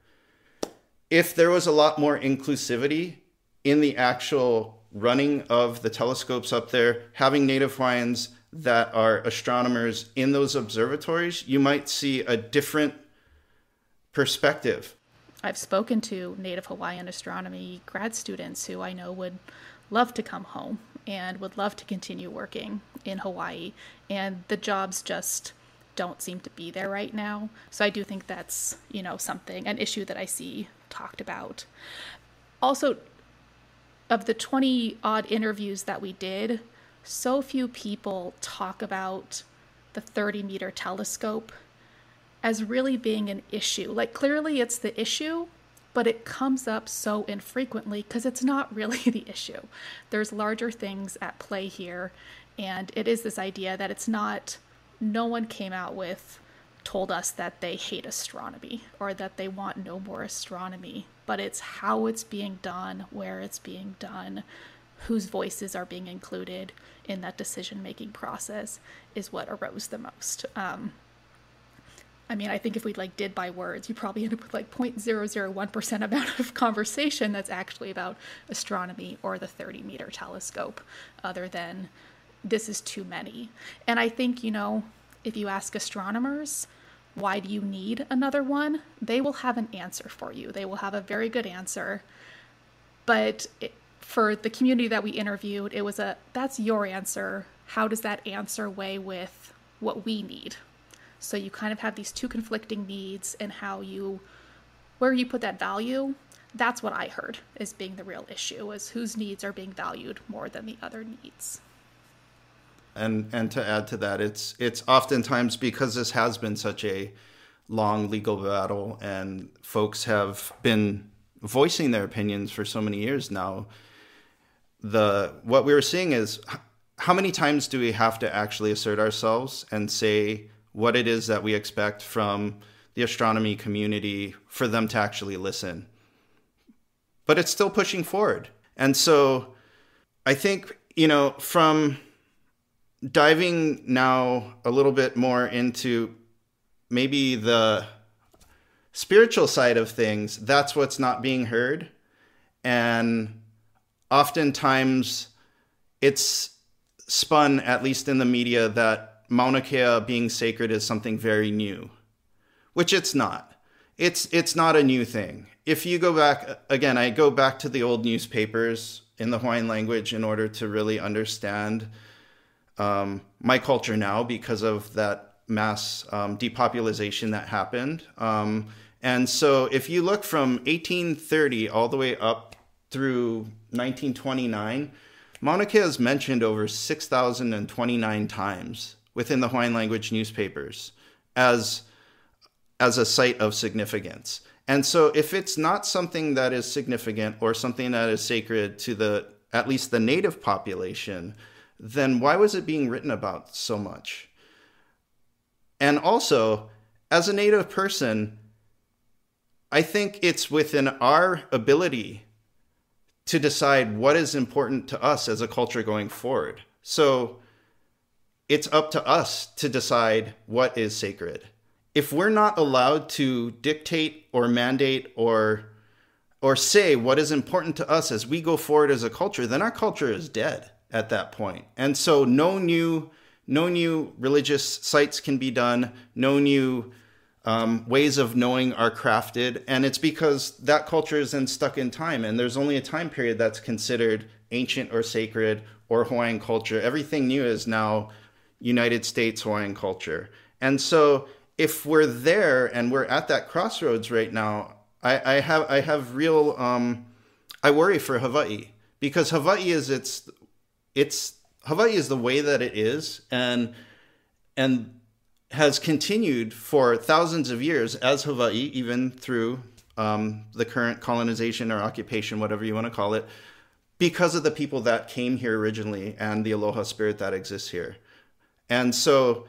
If there was a lot more inclusivity in the actual running of the telescopes up there, having Native Hawaiians that are astronomers in those observatories, you might see a different perspective. I've spoken to Native Hawaiian astronomy grad students who I know would love to come home and would love to continue working in Hawaii, and the jobs just don't seem to be there right now. So I do think that's, you know, something, an issue that I see talked about. Also, of the 20 odd interviews that we did, so few people talk about the 30 meter telescope as really being an issue. Like, clearly it's the issue, but it comes up so infrequently because it's not really the issue. There's larger things at play here, and it is this idea that it's not, no one came out with, told us that they hate astronomy or that they want no more astronomy but it's how it's being done, where it's being done, whose voices are being included in that decision making process is what arose the most. Um, I mean, I think if we like did by words, you probably end up with like 0.001% amount of conversation that's actually about astronomy or the 30 meter telescope, other than this is too many. And I think, you know, if you ask astronomers, why do you need another one? They will have an answer for you. They will have a very good answer. But it, for the community that we interviewed, it was a that's your answer. How does that answer weigh with what we need? So you kind of have these two conflicting needs and how you where you put that value. That's what I heard as being the real issue is whose needs are being valued more than the other needs and and to add to that, it's it's oftentimes because this has been such a long legal battle, and folks have been voicing their opinions for so many years now. The what we were seeing is how many times do we have to actually assert ourselves and say what it is that we expect from the astronomy community for them to actually listen? But it's still pushing forward. And so I think, you know, from diving now a little bit more into maybe the spiritual side of things, that's what's not being heard. And oftentimes it's spun, at least in the media, that Mauna Kea being sacred is something very new, which it's not. It's, it's not a new thing. If you go back, again, I go back to the old newspapers in the Hawaiian language in order to really understand um, my culture now because of that mass um, depopulation that happened. Um, and so if you look from 1830 all the way up through 1929, Mauna is mentioned over 6,029 times within the Hawaiian language newspapers as, as a site of significance. And so if it's not something that is significant or something that is sacred to the at least the native population, then why was it being written about so much? And also, as a Native person, I think it's within our ability to decide what is important to us as a culture going forward. So it's up to us to decide what is sacred. If we're not allowed to dictate or mandate or or say what is important to us as we go forward as a culture, then our culture is dead at that point. And so no new no new religious sites can be done, no new um, ways of knowing are crafted, and it's because that culture is then stuck in time, and there's only a time period that's considered ancient or sacred or Hawaiian culture. Everything new is now United States Hawaiian culture, and so if we're there and we're at that crossroads right now, I, I have I have real um, I worry for Hawaii because Hawaii is its it's Hawaii is the way that it is, and and has continued for thousands of years as Hawaii, even through um, the current colonization or occupation, whatever you want to call it. because of the people that came here originally and the aloha spirit that exists here. And so,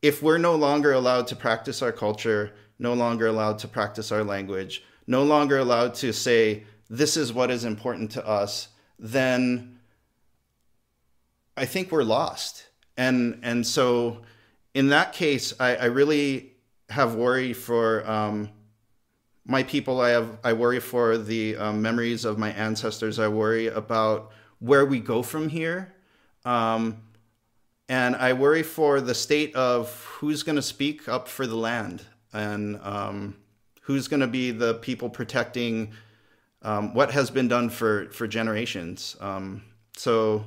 if we're no longer allowed to practice our culture, no longer allowed to practice our language, no longer allowed to say, this is what is important to us, then I think we're lost. And, and so, in that case, I, I really have worry for um, my people. I have I worry for the um, memories of my ancestors. I worry about where we go from here, um, and I worry for the state of who's going to speak up for the land and um, who's going to be the people protecting um, what has been done for for generations. Um, so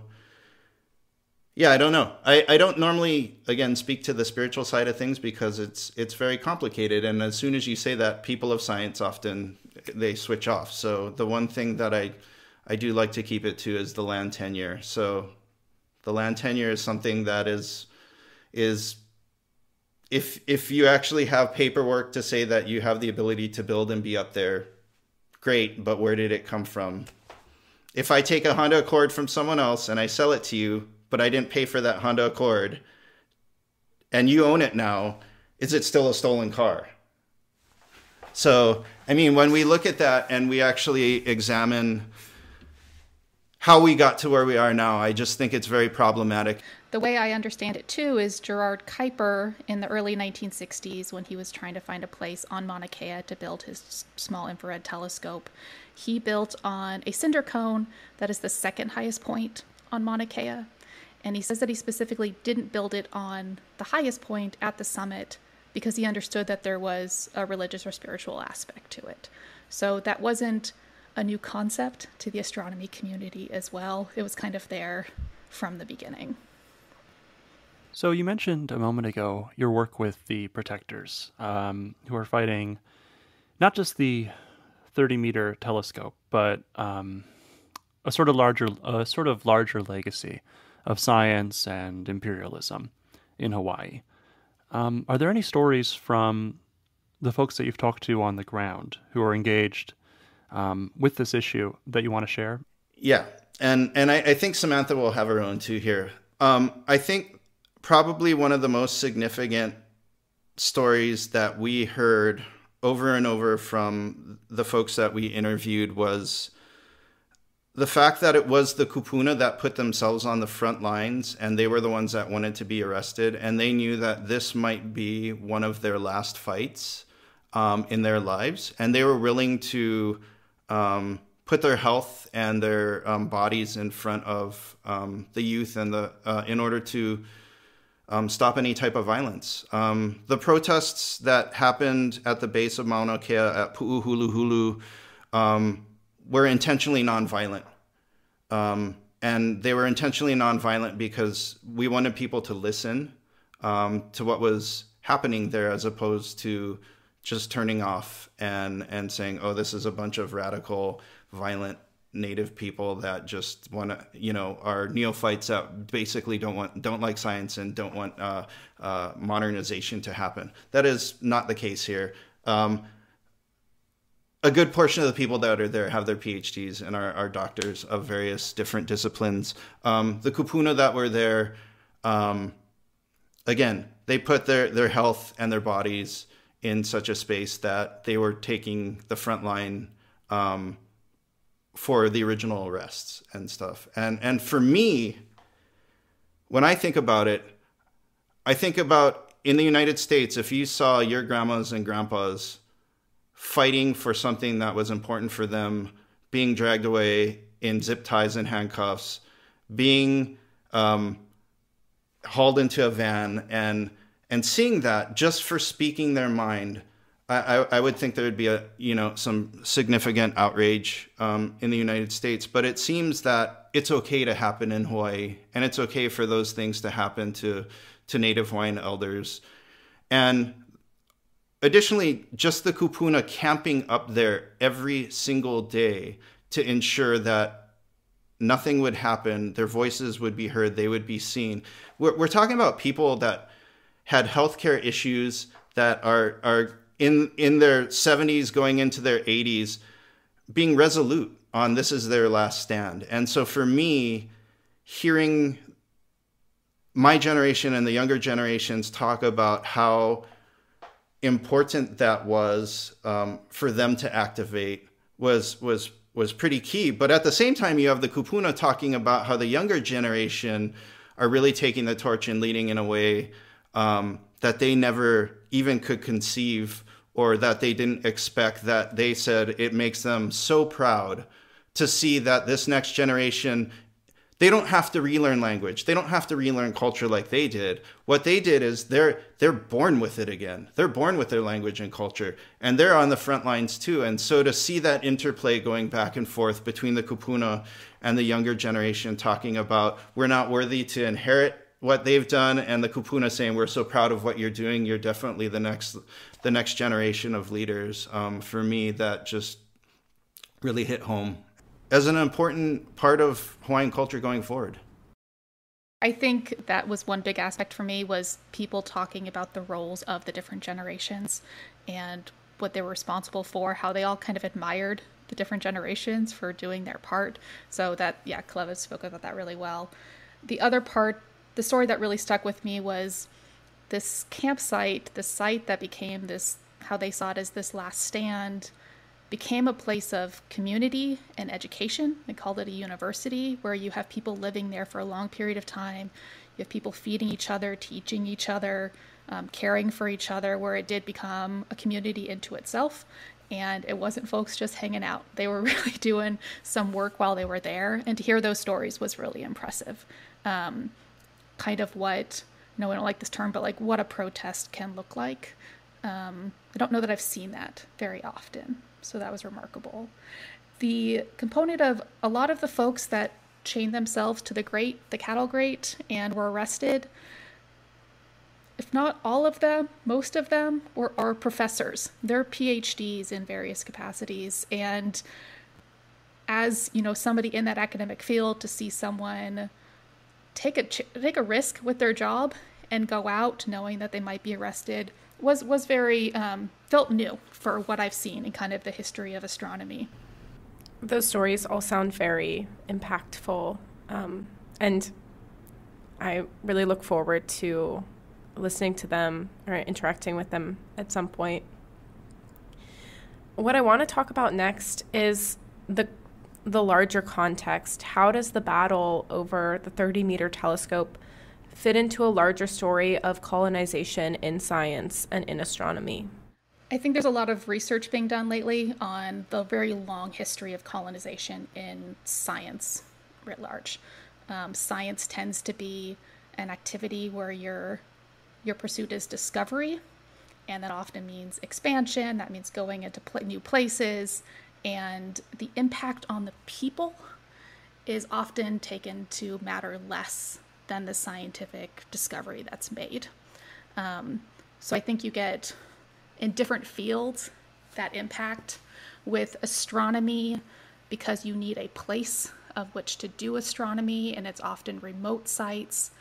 yeah i don't know. I, I don't normally again speak to the spiritual side of things because it's it's very complicated. And as soon as you say that people of science often they switch off. So the one thing that i i do like to keep it to is the land tenure. So the land tenure is something that is is if if you actually have paperwork to say that you have the ability to build and be up there great. But where did it come from? If i take a honda accord from someone else and i sell it to you but I didn't pay for that Honda Accord, and you own it now, is it still a stolen car? So, I mean, when we look at that and we actually examine how we got to where we are now, I just think it's very problematic. The way I understand it too is Gerard Kuiper in the early 1960s, when he was trying to find a place on Mauna Kea to build his small infrared telescope, he built on a cinder cone that is the second highest point on Mauna Kea. And he says that he specifically didn't build it on the highest point at the summit because he understood that there was a religious or spiritual aspect to it. So that wasn't a new concept to the astronomy community as well. It was kind of there from the beginning. So you mentioned a moment ago your work with the protectors, um, who are fighting not just the 30 meter telescope, but um, a sort of larger, a sort of larger legacy of science and imperialism in Hawaii. Um, are there any stories from the folks that you've talked to on the ground who are engaged um, with this issue that you want to share? Yeah, and and I, I think Samantha will have her own too here. Um, I think probably one of the most significant stories that we heard over and over from the folks that we interviewed was the fact that it was the kupuna that put themselves on the front lines and they were the ones that wanted to be arrested and they knew that this might be one of their last fights um, in their lives and they were willing to um, put their health and their um, bodies in front of um, the youth and the uh, in order to um, stop any type of violence. Um, the protests that happened at the base of Mauna Kea at Pu'uhuluhulu were intentionally nonviolent. Um, and they were intentionally nonviolent because we wanted people to listen um, to what was happening there as opposed to just turning off and, and saying, oh, this is a bunch of radical, violent native people that just want to, you know, are neophytes that basically don't want, don't like science and don't want uh, uh, modernization to happen. That is not the case here. Um, a good portion of the people that are there have their PhDs and are, are doctors of various different disciplines. Um, the kupuna that were there, um, again, they put their, their health and their bodies in such a space that they were taking the front line um, for the original arrests and stuff. And and for me, when I think about it, I think about in the United States, if you saw your grandmas and grandpas fighting for something that was important for them, being dragged away in zip ties and handcuffs, being um, hauled into a van, and and seeing that just for speaking their mind, I, I, would think there would be a you know some significant outrage um, in the United States. But it seems that it's okay to happen in Hawaii, and it's okay for those things to happen to to Native Hawaiian elders. And Additionally, just the kupuna camping up there every single day to ensure that nothing would happen, their voices would be heard, they would be seen. We're, we're talking about people that had healthcare issues that are are in in their 70s going into their 80s being resolute on this is their last stand. And so for me, hearing my generation and the younger generations talk about how important that was um, for them to activate was was was pretty key. But at the same time, you have the Kupuna talking about how the younger generation are really taking the torch and leading in a way um, that they never even could conceive or that they didn't expect. That they said it makes them so proud to see that this next generation they don't have to relearn language. They don't have to relearn culture like they did. What they did is they're they're born with it again. They're born with their language and culture, and they're on the front lines too. And so to see that interplay going back and forth between the Kupuna and the younger generation talking about we're not worthy to inherit what they've done, and the Kupuna saying we're so proud of what you're doing. You're definitely the next the next generation of leaders. Um, for me, that just really hit home as an important part of Hawaiian culture going forward. I think that was one big aspect for me was people talking about the roles of the different generations and what they were responsible for, how they all kind of admired the different generations for doing their part. So that yeah, Kalewa spoke about that really well. The other part, the story that really stuck with me was this campsite, the site that became this how they saw it as this last stand became a place of community and education. They called it a university where you have people living there for a long period of time. You have people feeding each other, teaching each other, um, caring for each other, where it did become a community into itself. And it wasn't folks just hanging out. They were really doing some work while they were there. And to hear those stories was really impressive. Um, kind of what, no, I don't like this term, but like what a protest can look like. Um, I don't know that I've seen that very often. So that was remarkable. The component of a lot of the folks that chained themselves to the grate, the cattle grate, and were arrested, if not all of them, most of them were are professors. They're PhDs in various capacities. And as you know, somebody in that academic field, to see someone take a take a risk with their job and go out knowing that they might be arrested was was very um, felt new for what I've seen in kind of the history of astronomy. Those stories all sound very impactful, um, and I really look forward to listening to them or interacting with them at some point. What I want to talk about next is the the larger context. How does the battle over the 30 meter telescope fit into a larger story of colonization in science and in astronomy? I think there's a lot of research being done lately on the very long history of colonization in science writ large. Um, science tends to be an activity where your your pursuit is discovery, and that often means expansion. That means going into pl- new places, and the impact on the people is often taken to matter less than the scientific discovery that's made. Um, so I think you get in different fields that impact with astronomy because you need a place of which to do astronomy and it's often remote sites.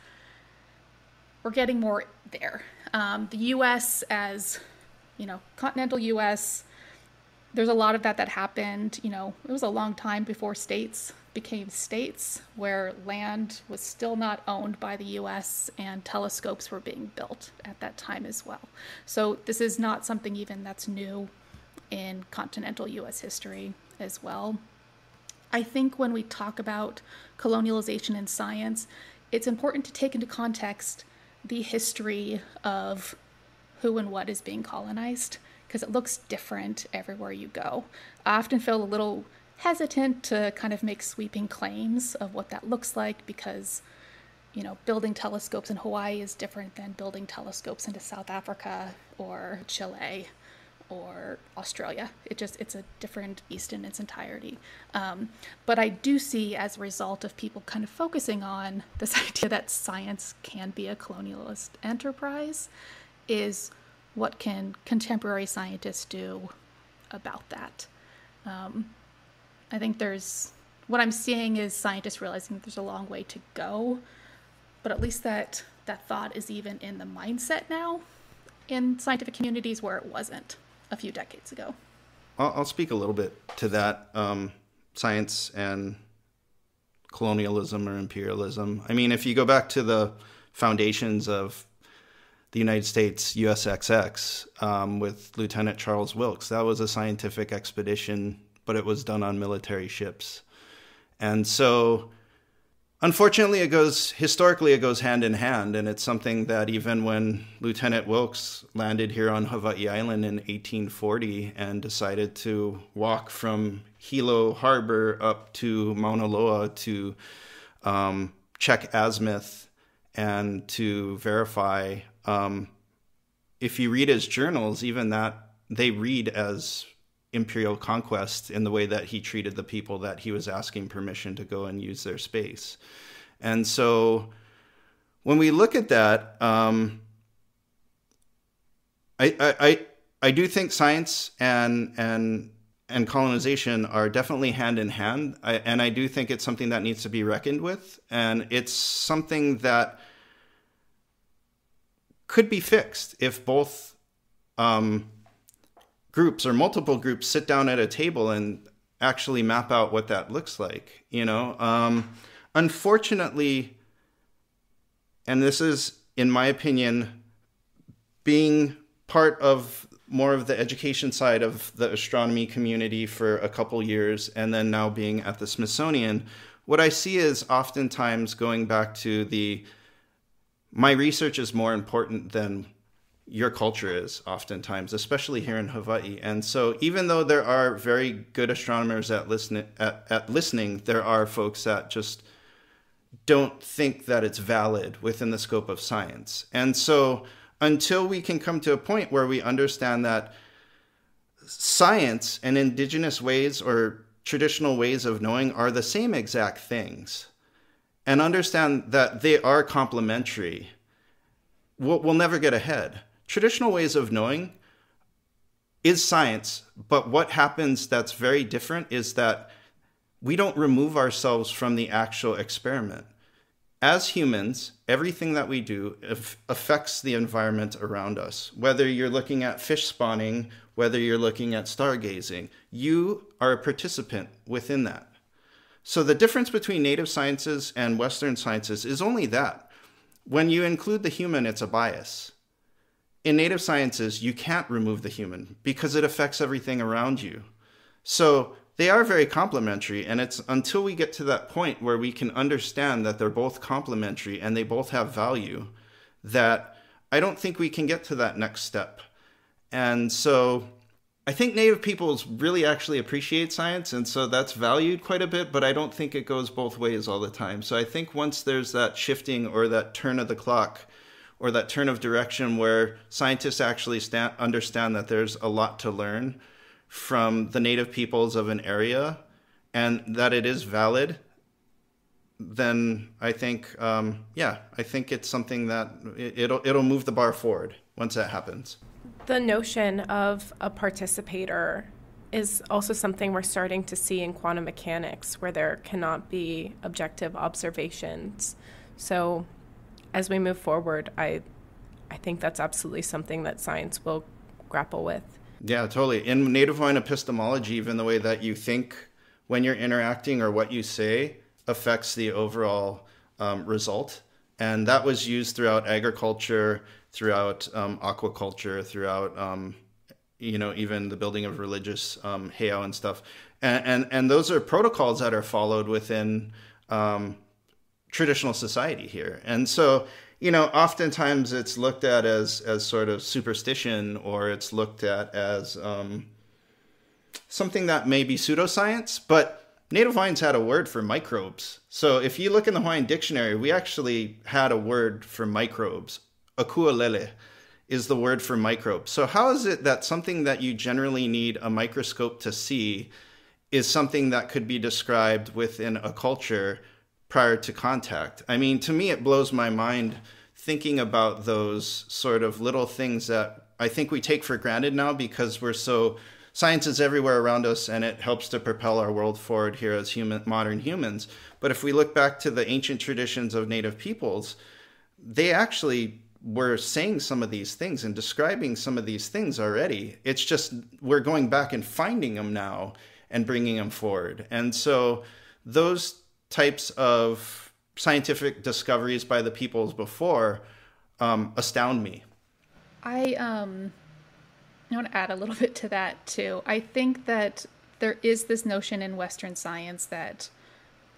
We're getting more there. Um, the US, as you know, continental US, there's a lot of that that happened. You know, it was a long time before states became states where land was still not owned by the US and telescopes were being built at that time as well. So this is not something even that's new in continental US history as well. I think when we talk about colonialization in science, it's important to take into context the history of who and what is being colonized because it looks different everywhere you go. I often feel a little hesitant to kind of make sweeping claims of what that looks like because you know building telescopes in Hawaii is different than building telescopes into South Africa or Chile or Australia. It just it's a different beast in its entirety. Um, but I do see as a result of people kind of focusing on this idea that science can be a colonialist enterprise, is what can contemporary scientists do about that? Um, I think there's what I'm seeing is scientists realizing there's a long way to go, but at least that that thought is even in the mindset now in scientific communities where it wasn't a few decades ago. I'll, speak a little bit to that. Um, science and colonialism or imperialism. I mean, if you go back to the foundations of the United States U.S. Ex. Ex. um, with Lieutenant Charles Wilkes, that was a scientific expedition, but it was done on military ships. And so unfortunately it goes historically it goes hand in hand and it's something that even when lieutenant wilkes landed here on hawaii island in 1840 and decided to walk from hilo harbor up to mauna loa to um, check azimuth and to verify um, if you read his journals even that they read as imperial conquest in the way that he treated the people that he was asking permission to go and use their space. And so when we look at that, um, I, I, I do think science and, and, and colonization are definitely hand in hand. I, and I do think it's something that needs to be reckoned with. And it's something that could be fixed if both um, groups or multiple groups sit down at a table and actually map out what that looks like you know? Um, unfortunately and this is in my opinion being part of more of the education side of the astronomy community for a couple years and then now being at the smithsonian what i see is oftentimes going back to the my research is more important than your culture is oftentimes, especially here in Hawaii. And so, even though there are very good astronomers at, listen, at, at listening, there are folks that just don't think that it's valid within the scope of science. And so, until we can come to a point where we understand that science and indigenous ways or traditional ways of knowing are the same exact things, and understand that they are complementary, we'll, we'll never get ahead traditional ways of knowing is science, but what happens that's very different is that we don't remove ourselves from the actual experiment. As humans, everything that we do affects the environment around us. Whether you're looking at fish spawning, whether you're looking at stargazing, you are a participant within that. So the difference between native sciences and Western sciences is only that. When you include the human, it's a bias in native sciences, you can't remove the human because it affects everything around you. So they are very complementary. And it's until we get to that point where we can understand that they're both complementary and they both have value that I don't think we can get to that next step. And so I think Native peoples really actually appreciate science, and so that's valued quite a bit, but I don't think it goes both ways all the time. So I think once there's that shifting or that turn of the clock, or that turn of direction where scientists actually stand, understand that there's a lot to learn from the native peoples of an area and that it is valid then I think, um, yeah, I think it's something that it, will it'll move the bar forward once that happens. The notion of a participator is also something we're starting to see in quantum mechanics, where there cannot be objective observations. So as we move forward, I I think that's absolutely something that science will grapple with. Yeah, totally. In native Hawaiian epistemology, even the way that you think when you're interacting or what you say affects the overall um, result. And that was used throughout agriculture, throughout um, aquaculture, throughout um, you know even the building of religious um, heiau and stuff. And, and and those are protocols that are followed within um, traditional society here. And so, you know, oftentimes it's looked at as as sort of superstition, or it's looked at as um, something that may be pseudoscience. But Native Hawaiians had a word for microbes. So if you look in the Hawaiian dictionary, we actually had a word for microbes. Akualele is the word for microbe. So how is it that something that you generally need a microscope to see is something that could be described within a culture prior to contact. I mean, to me, it blows my mind thinking about those sort of little things that I think we take for granted now because we're so science is everywhere around us and it helps to propel our world forward here as human modern humans. But if we look back to the ancient traditions of native peoples, they actually were saying some of these things and describing some of these things already. It's just we're going back and finding them now and bringing them forward. And so those types of scientific discoveries by the peoples before um, astound me. I um, I want to add a little bit to that too. I think that there is this notion in Western science that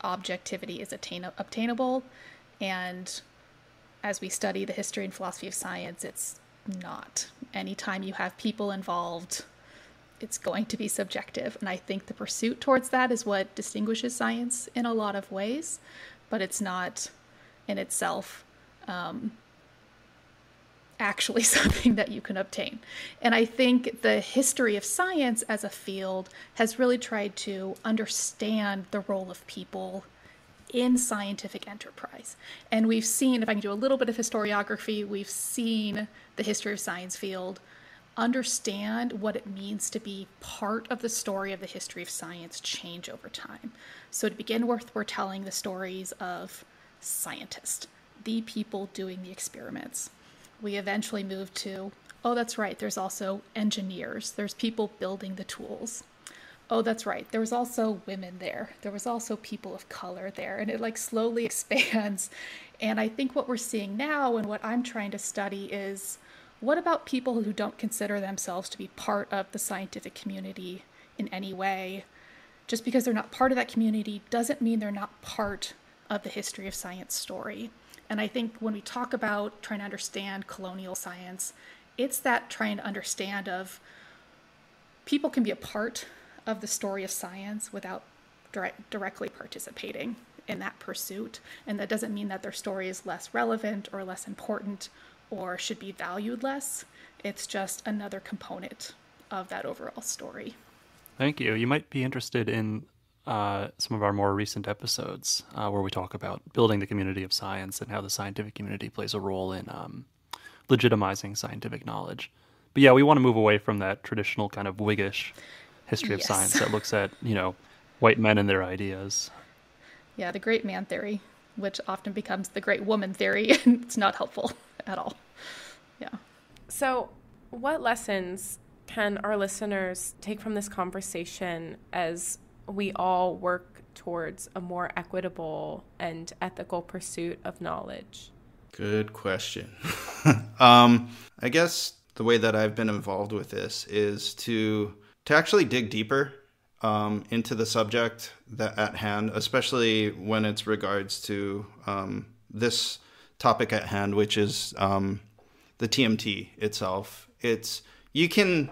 objectivity is attain- obtainable, and as we study the history and philosophy of science, it's not. Anytime you have people involved, it's going to be subjective. And I think the pursuit towards that is what distinguishes science in a lot of ways, but it's not in itself um, actually something that you can obtain. And I think the history of science as a field has really tried to understand the role of people in scientific enterprise. And we've seen, if I can do a little bit of historiography, we've seen the history of science field understand what it means to be part of the story of the history of science change over time. So to begin with, we're telling the stories of scientists, the people doing the experiments. We eventually move to, oh, that's right, there's also engineers, there's people building the tools. Oh, that's right. There was also women there. There was also people of color there. And it like slowly expands. And I think what we're seeing now and what I'm trying to study is what about people who don't consider themselves to be part of the scientific community in any way? Just because they're not part of that community doesn't mean they're not part of the history of science story. And I think when we talk about trying to understand colonial science, it's that trying to understand of people can be a part of the story of science without direct, directly participating in that pursuit. And that doesn't mean that their story is less relevant or less important or should be valued less. It's just another component of that overall story. Thank you. You might be interested in uh, some of our more recent episodes uh, where we talk about building the community of science and how the scientific community plays a role in um, legitimizing scientific knowledge. But yeah, we want to move away from that traditional kind of Whiggish history of yes. science that looks at, you know, white men and their ideas. Yeah, the great man theory, which often becomes the great woman theory, and it's not helpful at all. Yeah. So, what lessons can our listeners take from this conversation as we all work towards a more equitable and ethical pursuit of knowledge? Good question. um, I guess the way that I've been involved with this is to to actually dig deeper um, into the subject that at hand, especially when it's regards to um, this topic at hand, which is um, the TMT itself. It's you can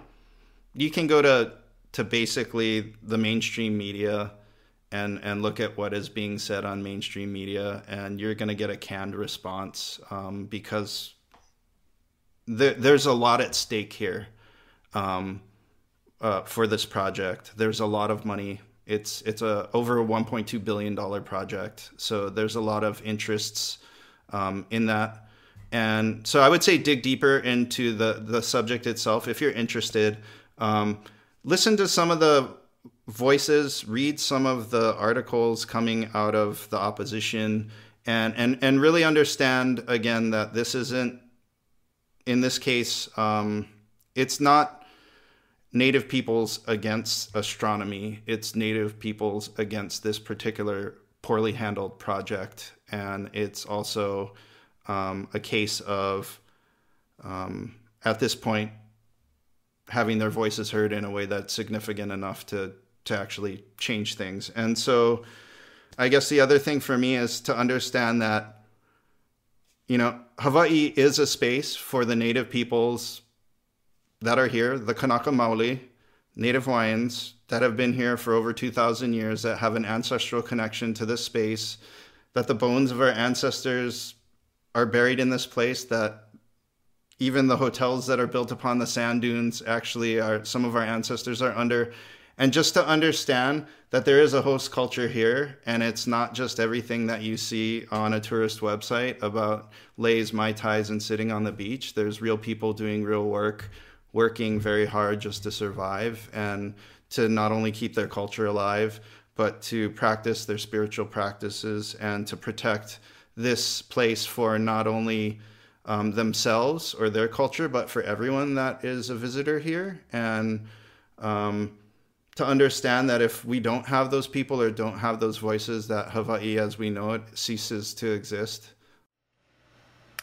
you can go to to basically the mainstream media and and look at what is being said on mainstream media, and you're going to get a canned response um, because there, there's a lot at stake here. Um, uh, for this project. There's a lot of money. It's it's a over a 1.2 billion dollar project. So there's a lot of interests um, in that. And so I would say dig deeper into the the subject itself if you're interested. Um, listen to some of the voices, read some of the articles coming out of the opposition, and and and really understand again that this isn't in this case. Um, it's not native peoples against astronomy. It's native peoples against this particular poorly handled project. And it's also um, a case of, um, at this point, having their voices heard in a way that's significant enough to, to actually change things. And so I guess the other thing for me is to understand that, you know, Hawaii is a space for the native peoples that are here, the Kanaka Maoli, Native Hawaiians that have been here for over 2,000 years, that have an ancestral connection to this space, that the bones of our ancestors are buried in this place, that even the hotels that are built upon the sand dunes actually are some of our ancestors are under. And just to understand that there is a host culture here, and it's not just everything that you see on a tourist website about leis, mai tais, and sitting on the beach. There's real people doing real work working very hard just to survive and to not only keep their culture alive, but to practice their spiritual practices and to protect this place for not only um, themselves or their culture, but for everyone that is a visitor here. And um, to understand that if we don't have those people or don't have those voices, that Hawaii as we know it ceases to exist?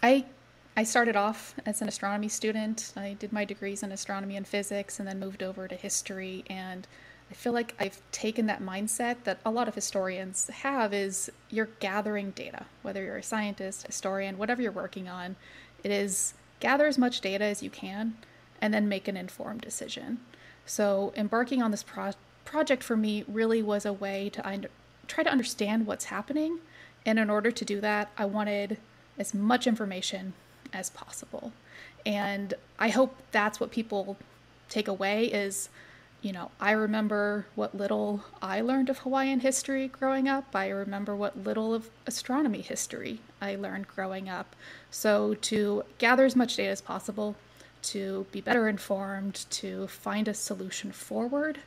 I I started off as an astronomy student. I did my degrees in astronomy and physics and then moved over to history and I feel like I've taken that mindset that a lot of historians have is you're gathering data, whether you're a scientist, historian, whatever you're working on, it is gather as much data as you can and then make an informed decision. So, embarking on this pro- project for me really was a way to un- try to understand what's happening. And in order to do that, I wanted as much information as possible. And I hope that's what people take away is, you know, I remember what little I learned of Hawaiian history growing up. I remember what little of astronomy history I learned growing up. So to gather as much data as possible, to be better informed, to find a solution forward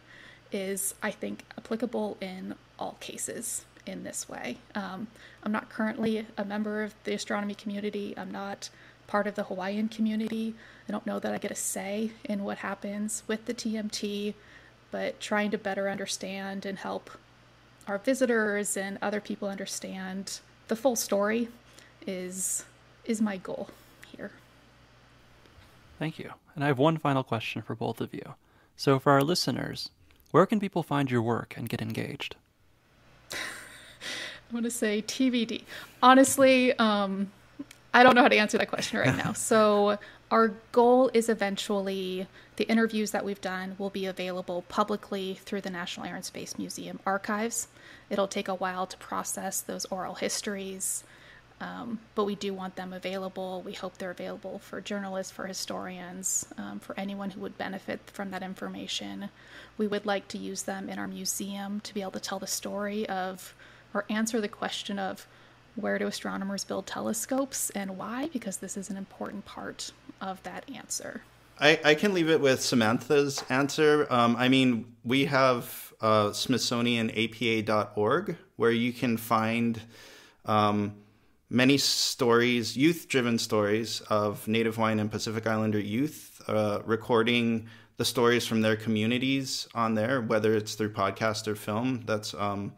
is, I think, applicable in all cases in this way. Um, I'm not currently a member of the astronomy community. I'm not part of the Hawaiian community. I don't know that I get a say in what happens with the TMT, but trying to better understand and help our visitors and other people understand the full story is is my goal here. Thank you. And I have one final question for both of you. So, for our listeners, where can people find your work and get engaged? I'm going to say TBD. Honestly, um, I don't know how to answer that question right now. So, our goal is eventually the interviews that we've done will be available publicly through the National Air and Space Museum archives. It'll take a while to process those oral histories um, but we do want them available. We hope they're available for journalists, for historians, um, for anyone who would benefit from that information. We would like to use them in our museum to be able to tell the story of or answer the question of where do astronomers build telescopes and why, because this is an important part of that answer. I, I can leave it with Samantha's answer. Um, I mean, we have uh, SmithsonianAPA.org where you can find. Um, many stories, youth driven stories of Native Hawaiian and Pacific Islander youth, uh, recording the stories from their communities on there, whether it's through podcast or film. That's um,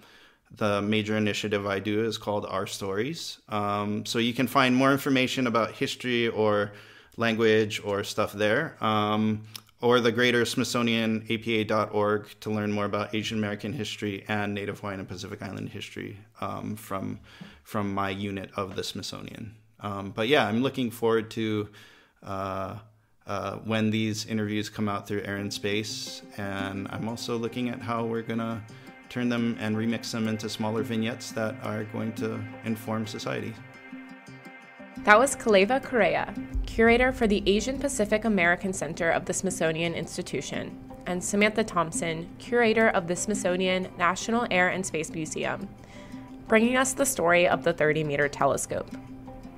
the major initiative I do is called Our Stories. Um, so you can find more information about history or language or stuff there. Um, or the greater smithsonianapa.org to learn more about Asian American history and Native Hawaiian and Pacific Island history um, from from my unit of the Smithsonian. Um, but yeah, I'm looking forward to uh, uh, when these interviews come out through Air and Space, and I'm also looking at how we're gonna turn them and remix them into smaller vignettes that are going to inform society. That was Kalewa Correa, curator for the Asian Pacific American Center of the Smithsonian Institution, and Samantha Thompson, curator of the Smithsonian National Air and Space Museum, bringing us the story of the 30 meter telescope.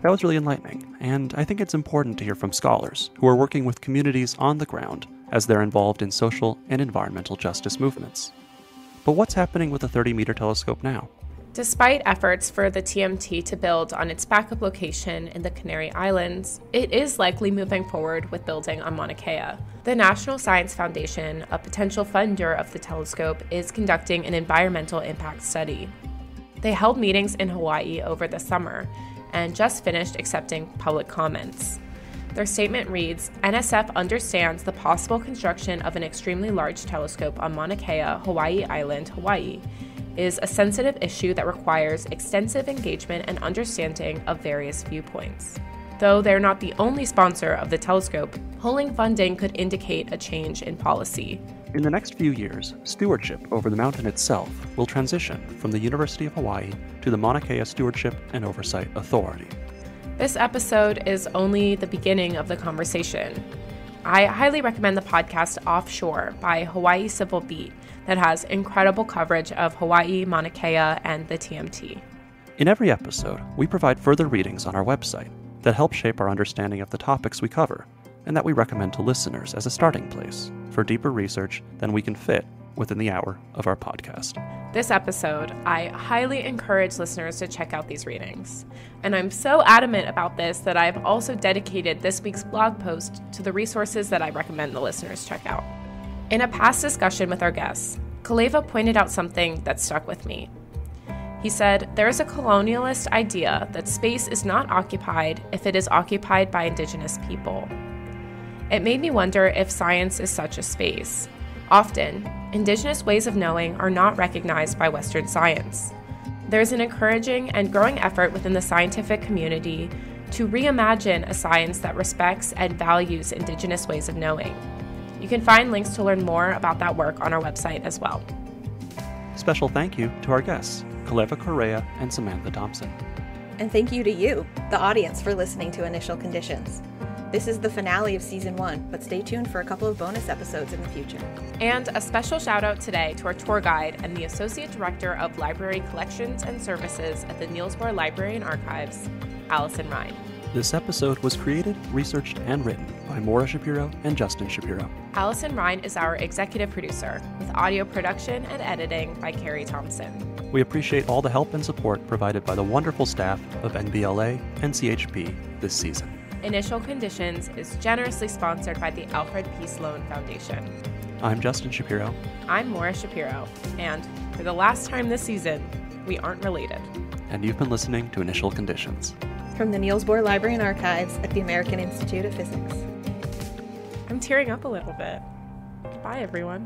That was really enlightening, and I think it's important to hear from scholars who are working with communities on the ground as they're involved in social and environmental justice movements. But what's happening with the 30 meter telescope now? Despite efforts for the TMT to build on its backup location in the Canary Islands, it is likely moving forward with building on Mauna Kea. The National Science Foundation, a potential funder of the telescope, is conducting an environmental impact study. They held meetings in Hawaii over the summer and just finished accepting public comments. Their statement reads NSF understands the possible construction of an extremely large telescope on Mauna Kea, Hawaii Island, Hawaii is a sensitive issue that requires extensive engagement and understanding of various viewpoints. Though they're not the only sponsor of the telescope, pulling funding could indicate a change in policy. In the next few years, stewardship over the mountain itself will transition from the University of Hawaii to the Mauna Kea Stewardship and Oversight Authority. This episode is only the beginning of the conversation. I highly recommend the podcast Offshore by Hawaii Civil Beat that has incredible coverage of Hawaii, Mauna Kea, and the TMT. In every episode, we provide further readings on our website that help shape our understanding of the topics we cover and that we recommend to listeners as a starting place for deeper research than we can fit within the hour of our podcast. This episode, I highly encourage listeners to check out these readings. And I'm so adamant about this that I've also dedicated this week's blog post to the resources that I recommend the listeners check out. In a past discussion with our guests, Kalewa pointed out something that stuck with me. He said, There is a colonialist idea that space is not occupied if it is occupied by indigenous people. It made me wonder if science is such a space. Often, indigenous ways of knowing are not recognized by Western science. There's an encouraging and growing effort within the scientific community to reimagine a science that respects and values indigenous ways of knowing. You can find links to learn more about that work on our website as well. Special thank you to our guests, Kalewa Correa and Samantha Thompson. And thank you to you, the audience, for listening to Initial Conditions. This is the finale of season one, but stay tuned for a couple of bonus episodes in the future. And a special shout out today to our tour guide and the Associate Director of Library Collections and Services at the Niels Bohr Library and Archives, Allison Rein. This episode was created, researched, and written by Maura Shapiro and Justin Shapiro. Allison Rein is our executive producer, with audio production and editing by Carrie Thompson. We appreciate all the help and support provided by the wonderful staff of NBLA and CHP this season. Initial Conditions is generously sponsored by the Alfred P. Sloan Foundation. I'm Justin Shapiro. I'm Maura Shapiro, and for the last time this season, we aren't related. And you've been listening to Initial Conditions from the Niels Bohr Library and Archives at the American Institute of Physics. I'm tearing up a little bit. Bye, everyone.